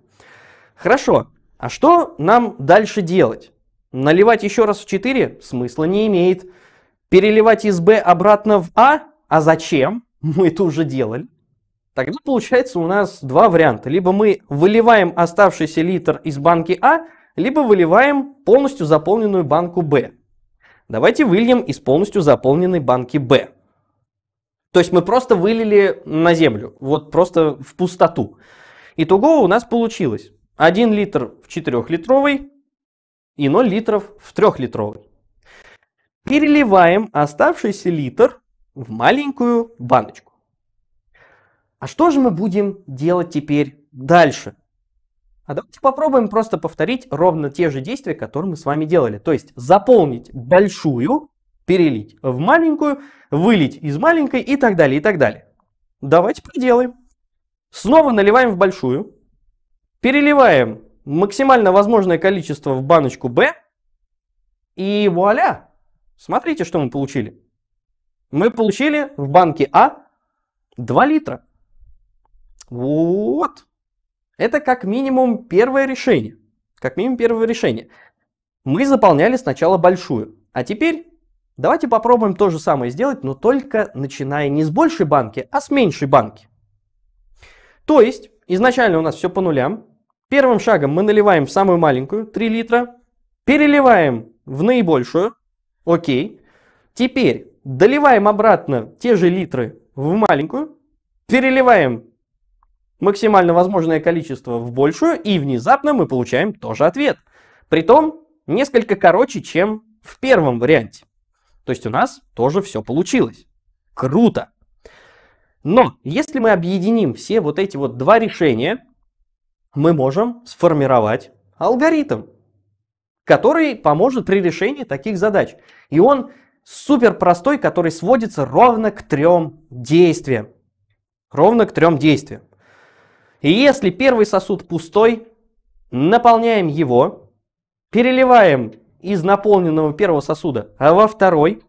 Хорошо, а что нам дальше делать? Наливать еще раз в 4 смысла не имеет. Переливать из Б обратно в А? А зачем? Мы это уже делали. Тогда получается у нас два варианта. Либо мы выливаем оставшийся литр из банки А, либо выливаем полностью заполненную банку Б. Давайте выльем из полностью заполненной банки Б. То есть мы просто вылили на землю, вот просто в пустоту. Итого у нас получилось 1 литр в 4-литровый и 0 литров в 3-литровый. Переливаем оставшийся литр в маленькую баночку. А что же мы будем делать теперь дальше? А давайте попробуем просто повторить ровно те же действия, которые мы с вами делали. То есть заполнить большую, перелить в маленькую, вылить из маленькой и так далее, и так далее. Давайте проделаем. Снова наливаем в большую, переливаем максимально возможное количество в баночку B, и вуаля! Смотрите, что мы получили. Мы получили в банке А 2 литра. Вот. Это как минимум первое решение. Как минимум первое решение. Мы заполняли сначала большую. А теперь давайте попробуем то же самое сделать, но только начиная не с большей банки, а с меньшей банки. То есть, изначально у нас все по нулям. Первым шагом мы наливаем в самую маленькую, 3 литра. Переливаем в наибольшую. Окей. Теперь доливаем обратно те же литры в маленькую. Переливаем максимально возможное количество в большую, и внезапно мы получаем тоже ответ. Притом несколько короче, чем в первом варианте. То есть у нас тоже все получилось. Круто! Но если мы объединим все вот эти вот два решения, мы можем сформировать алгоритм, который поможет при решении таких задач. И он супер простой, который сводится ровно к трем действиям. Ровно к трем действиям. И если первый сосуд пустой, наполняем его, переливаем из наполненного первого сосуда во второй.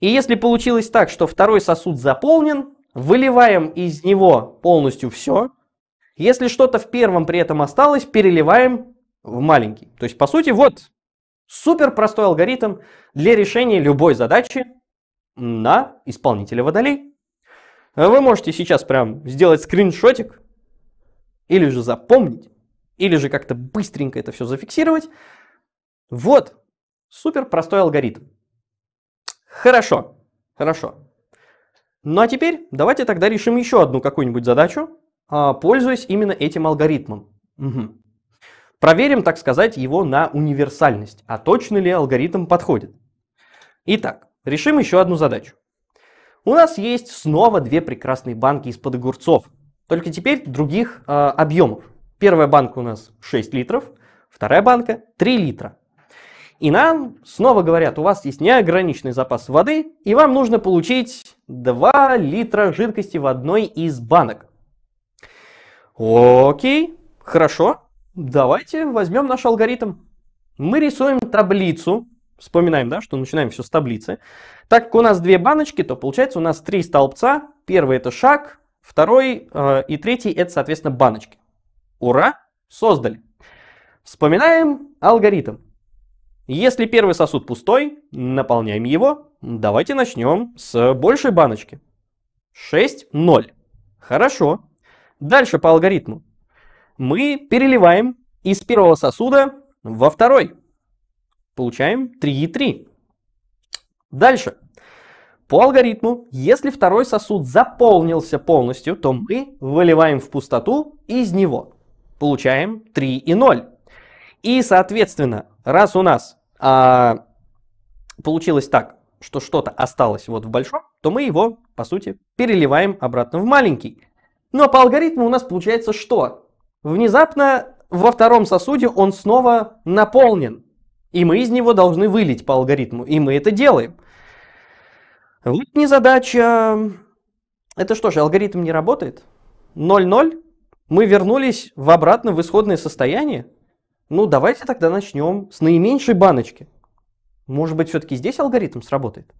И если получилось так, что второй сосуд заполнен, выливаем из него полностью все. Если что-то в первом при этом осталось, переливаем в маленький. То есть, по сути, вот супер простой алгоритм для решения любой задачи на исполнителя водолей. Вы можете сейчас прям сделать скриншотик или же запомнить, или же как-то быстренько это все зафиксировать. Вот, супер простой алгоритм. Хорошо, хорошо. Ну а теперь давайте тогда решим еще одну какую-нибудь задачу, а, пользуясь именно этим алгоритмом. Угу. Проверим, так сказать, его на универсальность, а точно ли алгоритм подходит. Итак, решим еще одну задачу. У нас есть снова две прекрасные банки из-под огурцов, только теперь других э, объемов. Первая банка у нас 6 литров, вторая банка 3 литра. И нам снова говорят, у вас есть неограниченный запас воды, и вам нужно получить 2 литра жидкости в одной из банок. Окей, хорошо. Давайте возьмем наш алгоритм. Мы рисуем таблицу. Вспоминаем, да, что начинаем все с таблицы. Так как у нас две баночки, то получается у нас три столбца. Первый это шаг, второй э, и третий это, соответственно, баночки. Ура! Создали. Вспоминаем алгоритм. Если первый сосуд пустой, наполняем его. Давайте начнем с большей баночки. 6, 0. Хорошо. Дальше по алгоритму мы переливаем из первого сосуда во второй. Получаем 3,3. Дальше. По алгоритму, если второй сосуд заполнился полностью, то мы выливаем в пустоту из него. Получаем 3,0. И, соответственно, раз у нас а, получилось так, что что-то осталось вот в большом, то мы его, по сути, переливаем обратно в маленький. А по алгоритму у нас получается что? Внезапно во втором сосуде он снова наполнен. И мы из него должны вылить по алгоритму. И мы это делаем. Вот незадача. Это что же, алгоритм не работает? 0-0? Мы вернулись в обратно в исходное состояние? Ну, давайте тогда начнем с наименьшей баночки. Может быть, все-таки здесь алгоритм сработает?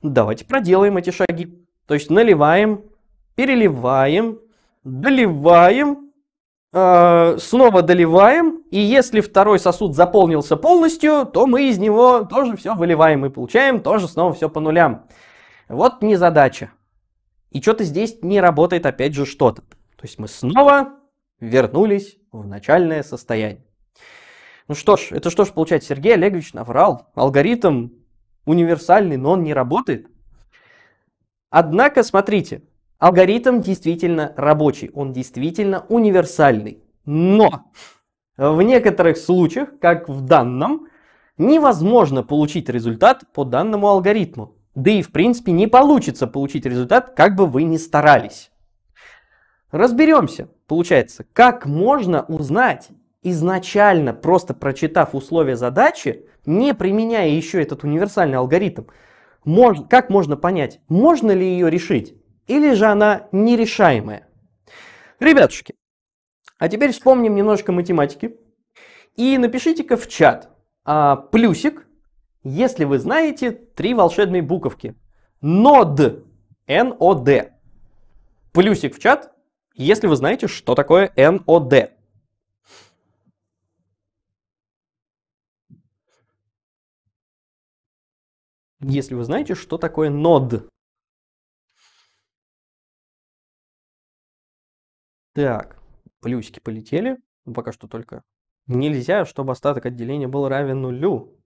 Давайте проделаем эти шаги. То есть наливаем, переливаем, доливаем, Э, снова доливаем, и если второй сосуд заполнился полностью, то мы из него тоже все выливаем и получаем тоже снова все по нулям. Вот не задача. И что-то здесь не работает опять же что-то. То есть мы снова вернулись в начальное состояние. Ну что ж, это что ж получается, Сергей Олегович наврал. Алгоритм универсальный, но он не работает. Однако, смотрите, Алгоритм действительно рабочий, он действительно универсальный. Но в некоторых случаях, как в данном, невозможно получить результат по данному алгоритму. Да и в принципе не получится получить результат, как бы вы ни старались. Разберемся, получается, как можно узнать изначально, просто прочитав условия задачи, не применяя еще этот универсальный алгоритм, мож, как можно понять, можно ли ее решить? или же она нерешаемая? Ребятушки, а теперь вспомним немножко математики и напишите-ка в чат а, плюсик, если вы знаете три волшебные буковки. НОД. Н-О-Д. Плюсик в чат, если вы знаете, что такое НОД. Если вы знаете, что такое нод. Так, плюсики полетели. Ну, пока что только. Нельзя, чтобы остаток отделения был равен нулю.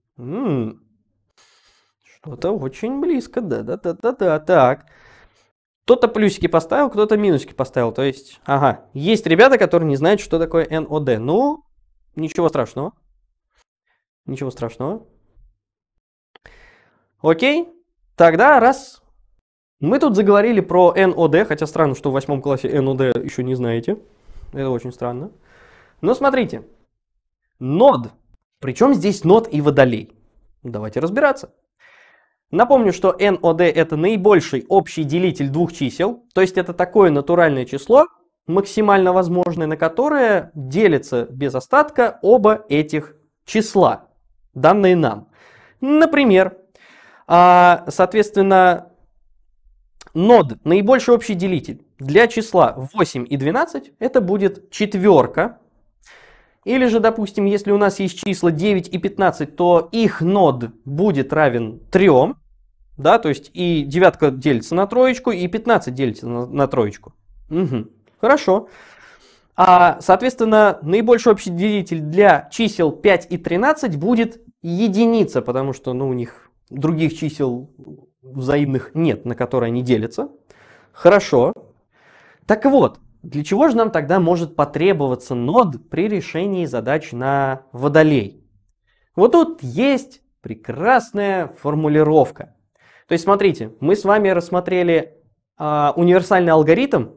Что-то очень близко, да-да-да-да-да. Так. Кто-то плюсики поставил, кто-то минусики поставил. То есть, ага, есть ребята, которые не знают, что такое NOD. Ну, ничего страшного. Ничего страшного. Окей. Тогда раз мы тут заговорили про НОД, хотя странно, что в восьмом классе НОД еще не знаете. Это очень странно. Но смотрите. Нод. Причем здесь нод и водолей? Давайте разбираться. Напомню, что НОД это наибольший общий делитель двух чисел. То есть это такое натуральное число, максимально возможное, на которое делятся без остатка оба этих числа, данные нам. Например, а, соответственно, нод, наибольший общий делитель для числа 8 и 12, это будет четверка. Или же, допустим, если у нас есть числа 9 и 15, то их нод будет равен 3. Да, то есть и девятка делится на троечку, и 15 делится на, на троечку. Угу. Хорошо. А, соответственно, наибольший общий делитель для чисел 5 и 13 будет единица, потому что ну, у них других чисел взаимных нет, на которые они делятся. Хорошо. Так вот, для чего же нам тогда может потребоваться нод при решении задач на водолей? Вот тут есть прекрасная формулировка. То есть, смотрите, мы с вами рассмотрели э, универсальный алгоритм,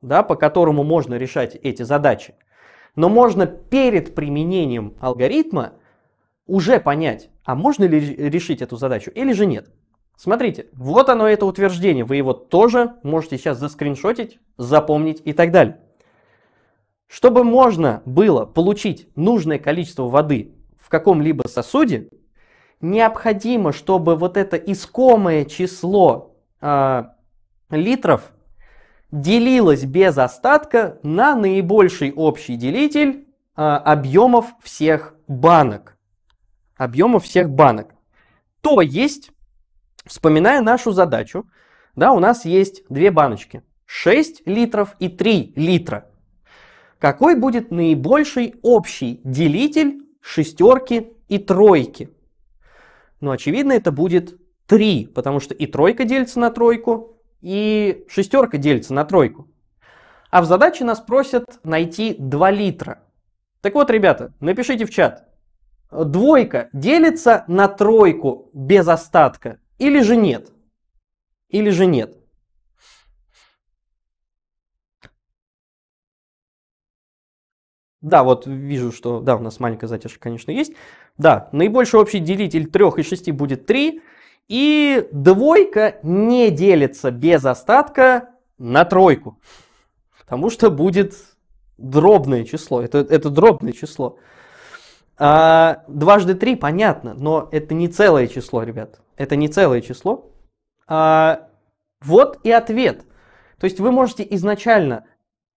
да, по которому можно решать эти задачи. Но можно перед применением алгоритма уже понять, а можно ли решить эту задачу или же нет. Смотрите, вот оно это утверждение, вы его тоже можете сейчас заскриншотить, запомнить и так далее. Чтобы можно было получить нужное количество воды в каком-либо сосуде, необходимо, чтобы вот это искомое число э, литров делилось без остатка на наибольший общий делитель э, объемов всех банок. Объемов всех банок. То есть, вспоминая нашу задачу, да, у нас есть две баночки. 6 литров и 3 литра. Какой будет наибольший общий делитель шестерки и тройки? Ну, очевидно, это будет 3, потому что и тройка делится на тройку, и шестерка делится на тройку. А в задаче нас просят найти 2 литра. Так вот, ребята, напишите в чат. Двойка делится на тройку без остатка или же нет? Или же нет? Да, вот вижу, что да, у нас маленькая затяжка, конечно, есть. Да, наибольший общий делитель 3 и 6 будет 3. И двойка не делится без остатка на тройку. Потому что будет дробное число. Это, это дробное число. А, дважды 3 понятно, но это не целое число, ребят. Это не целое число. А, вот и ответ. То есть вы можете изначально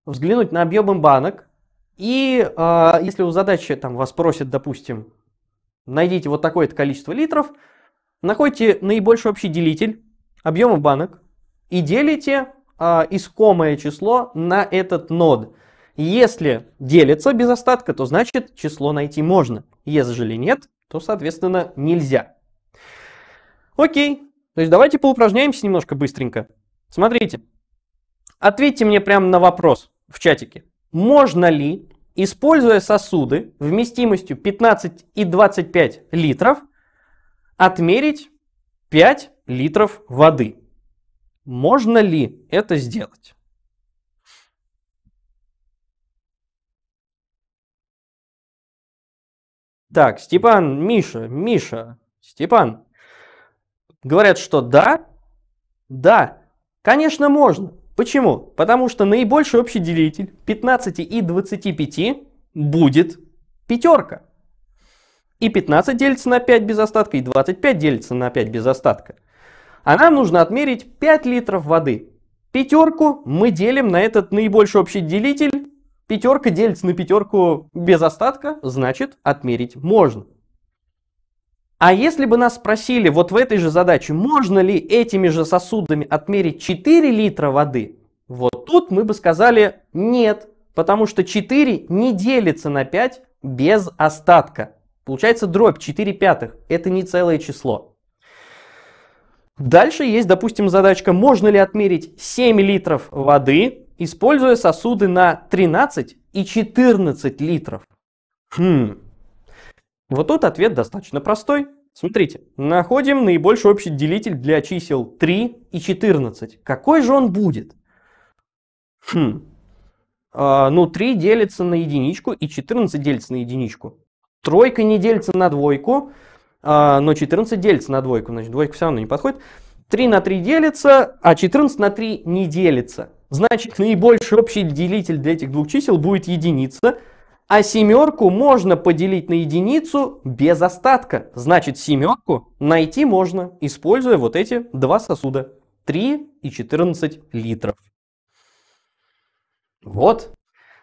взглянуть на объемы банок, и э, если у задачи там, вас просят, допустим, найдите вот такое-то количество литров, находите наибольший общий делитель объема банок и делите э, искомое число на этот нод. Если делится без остатка, то значит число найти можно. Если нет, то, соответственно, нельзя. Окей, то есть давайте поупражняемся немножко быстренько. Смотрите, ответьте мне прямо на вопрос в чатике. Можно ли, используя сосуды вместимостью 15 и 25 литров, отмерить 5 литров воды? Можно ли это сделать? Так, Степан, Миша, Миша, Степан. Говорят, что да, да, конечно можно. Почему? Потому что наибольший общий делитель 15 и 25 будет пятерка. И 15 делится на 5 без остатка, и 25 делится на 5 без остатка. А нам нужно отмерить 5 литров воды. Пятерку мы делим на этот наибольший общий делитель. Пятерка делится на пятерку без остатка, значит отмерить можно. А если бы нас спросили вот в этой же задаче, можно ли этими же сосудами отмерить 4 литра воды, вот тут мы бы сказали нет, потому что 4 не делится на 5 без остатка. Получается дробь 4 пятых, это не целое число. Дальше есть, допустим, задачка, можно ли отмерить 7 литров воды, используя сосуды на 13 и 14 литров. Хм, вот тут ответ достаточно простой. Смотрите, находим наибольший общий делитель для чисел 3 и 14. Какой же он будет? Хм. А, ну, 3 делится на единичку и 14 делится на единичку. Тройка не делится на двойку, а, но 14 делится на двойку, значит двойка все равно не подходит. 3 на 3 делится, а 14 на 3 не делится. Значит, наибольший общий делитель для этих двух чисел будет единица, а семерку можно поделить на единицу без остатка. Значит, семерку найти можно, используя вот эти два сосуда. 3 и 14 литров. Вот.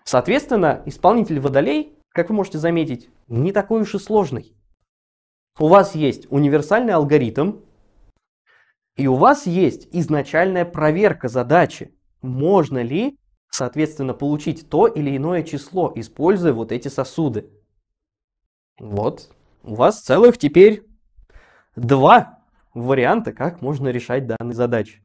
Соответственно, исполнитель водолей, как вы можете заметить, не такой уж и сложный. У вас есть универсальный алгоритм, и у вас есть изначальная проверка задачи. Можно ли соответственно, получить то или иное число, используя вот эти сосуды. Вот, у вас целых теперь два варианта, как можно решать данные задачи.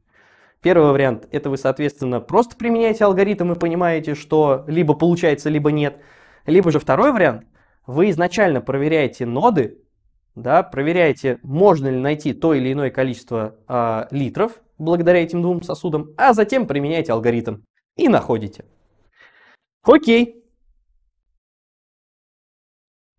Первый вариант, это вы, соответственно, просто применяете алгоритм и понимаете, что либо получается, либо нет. Либо же второй вариант, вы изначально проверяете ноды, да, проверяете, можно ли найти то или иное количество э, литров благодаря этим двум сосудам, а затем применяете алгоритм и находите. Окей.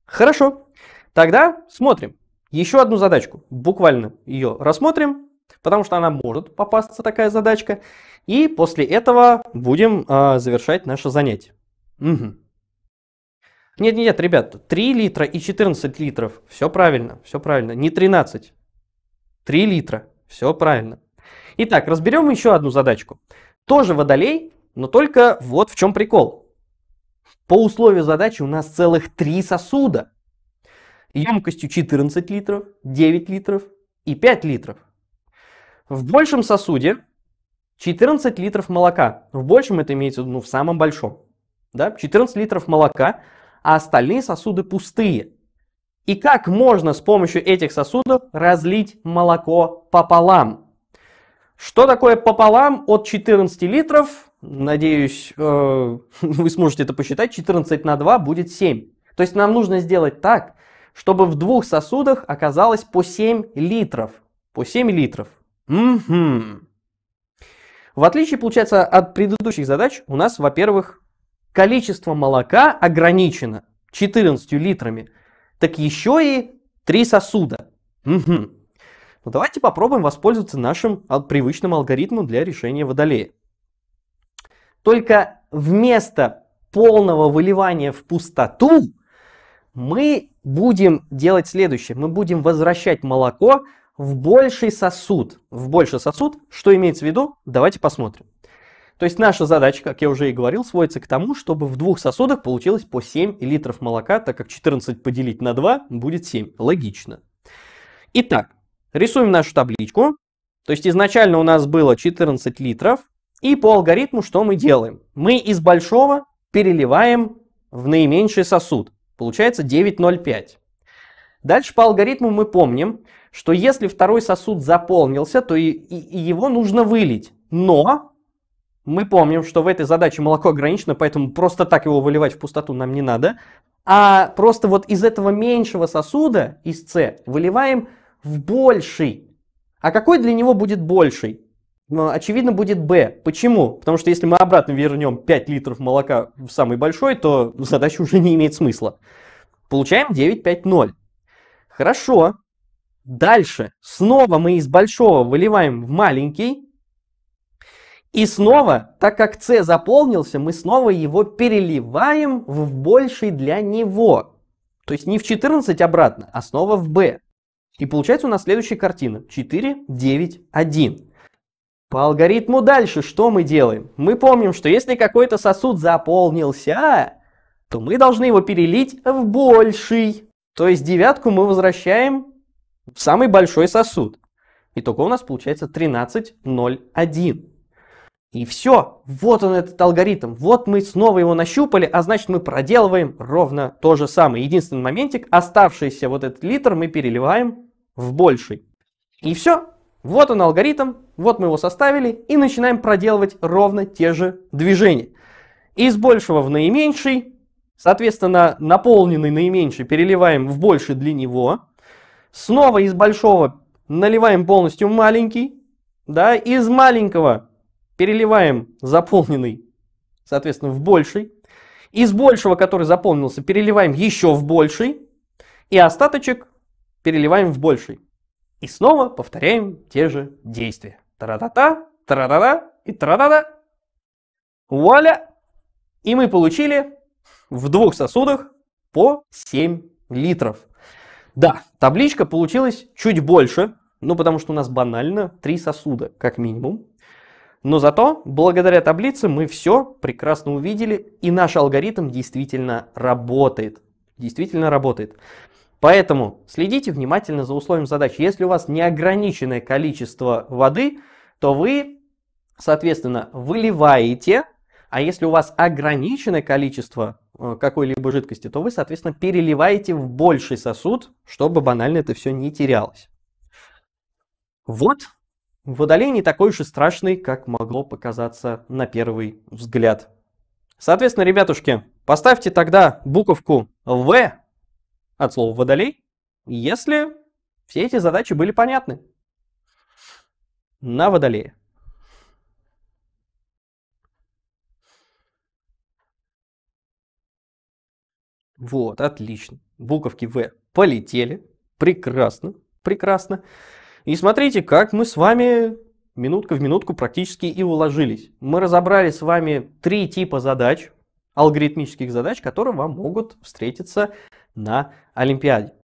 Хорошо. Тогда смотрим. Еще одну задачку. Буквально ее рассмотрим, потому что она может попасться, такая задачка. И после этого будем э, завершать наше занятие. Угу. Нет, нет, нет, ребят, 3 литра и 14 литров. Все правильно, все правильно. Не 13. 3 литра. Все правильно. Итак, разберем еще одну задачку. Тоже водолей, но только вот в чем прикол. По условию задачи у нас целых три сосуда. Емкостью 14 литров, 9 литров и 5 литров. В большем сосуде 14 литров молока. В большем это имеется ну, в самом большом. Да? 14 литров молока – а остальные сосуды пустые. И как можно с помощью этих сосудов разлить молоко пополам? Что такое пополам от 14 литров? Надеюсь, э, вы сможете это посчитать. 14 на 2 будет 7. То есть нам нужно сделать так, чтобы в двух сосудах оказалось по 7 литров. По 7 литров. Угу. В отличие, получается, от предыдущих задач, у нас, во-первых, количество молока ограничено 14 литрами, так еще и 3 сосуда. Угу. Ну, давайте попробуем воспользоваться нашим привычным алгоритмом для решения водолея. Только вместо полного выливания в пустоту мы будем делать следующее. Мы будем возвращать молоко в больший сосуд. В больший сосуд. Что имеется в виду? Давайте посмотрим. То есть наша задача, как я уже и говорил, сводится к тому, чтобы в двух сосудах получилось по 7 литров молока, так как 14 поделить на 2 будет 7. Логично. Итак, рисуем нашу табличку. То есть изначально у нас было 14 литров. И по алгоритму что мы делаем? Мы из большого переливаем в наименьший сосуд. Получается 9,05. Дальше по алгоритму мы помним, что если второй сосуд заполнился, то и, и, и его нужно вылить. Но мы помним, что в этой задаче молоко ограничено, поэтому просто так его выливать в пустоту нам не надо. А просто вот из этого меньшего сосуда, из С, выливаем в больший. А какой для него будет больший? Ну, очевидно, будет B. Почему? Потому что если мы обратно вернем 5 литров молока в самый большой, то задача уже не имеет смысла. Получаем 9,5,0. Хорошо. Дальше. Снова мы из большого выливаем в маленький. И снова, так как c заполнился, мы снова его переливаем в больший для него. То есть не в 14 обратно, а снова в b. И получается у нас следующая картина. 4, 9, 1. По алгоритму дальше что мы делаем? Мы помним, что если какой-то сосуд заполнился, то мы должны его перелить в больший. То есть девятку мы возвращаем в самый большой сосуд. Итого у нас получается 13, 0, 1. И все, вот он этот алгоритм. Вот мы снова его нащупали, а значит мы проделываем ровно то же самое. Единственный моментик, оставшийся вот этот литр мы переливаем в больший. И все, вот он алгоритм, вот мы его составили и начинаем проделывать ровно те же движения. Из большего в наименьший, соответственно, наполненный наименьший переливаем в больший для него. Снова из большого наливаем полностью маленький, да, из маленького переливаем заполненный, соответственно, в больший. Из большего, который заполнился, переливаем еще в больший. И остаточек переливаем в больший. И снова повторяем те же действия. Тара-та-та, тара-та-та и тара-та-та. Вуаля! И мы получили в двух сосудах по 7 литров. Да, табличка получилась чуть больше, ну потому что у нас банально три сосуда, как минимум. Но зато, благодаря таблице, мы все прекрасно увидели, и наш алгоритм действительно работает. Действительно работает. Поэтому следите внимательно за условием задачи. Если у вас неограниченное количество воды, то вы, соответственно, выливаете, А если у вас ограниченное количество э, какой-либо жидкости, то вы, соответственно, переливаете в больший сосуд, чтобы банально это все не терялось. Вот, водолей не такой уж и страшный, как могло показаться на первый взгляд. Соответственно, ребятушки, поставьте тогда буковку В от слова водолей, если все эти задачи были понятны. На водолее. Вот, отлично. Буковки В полетели. Прекрасно, прекрасно. И смотрите, как мы с вами минутка в минутку практически и уложились. Мы разобрали с вами три типа задач, алгоритмических задач, которые вам могут встретиться на Олимпиаде.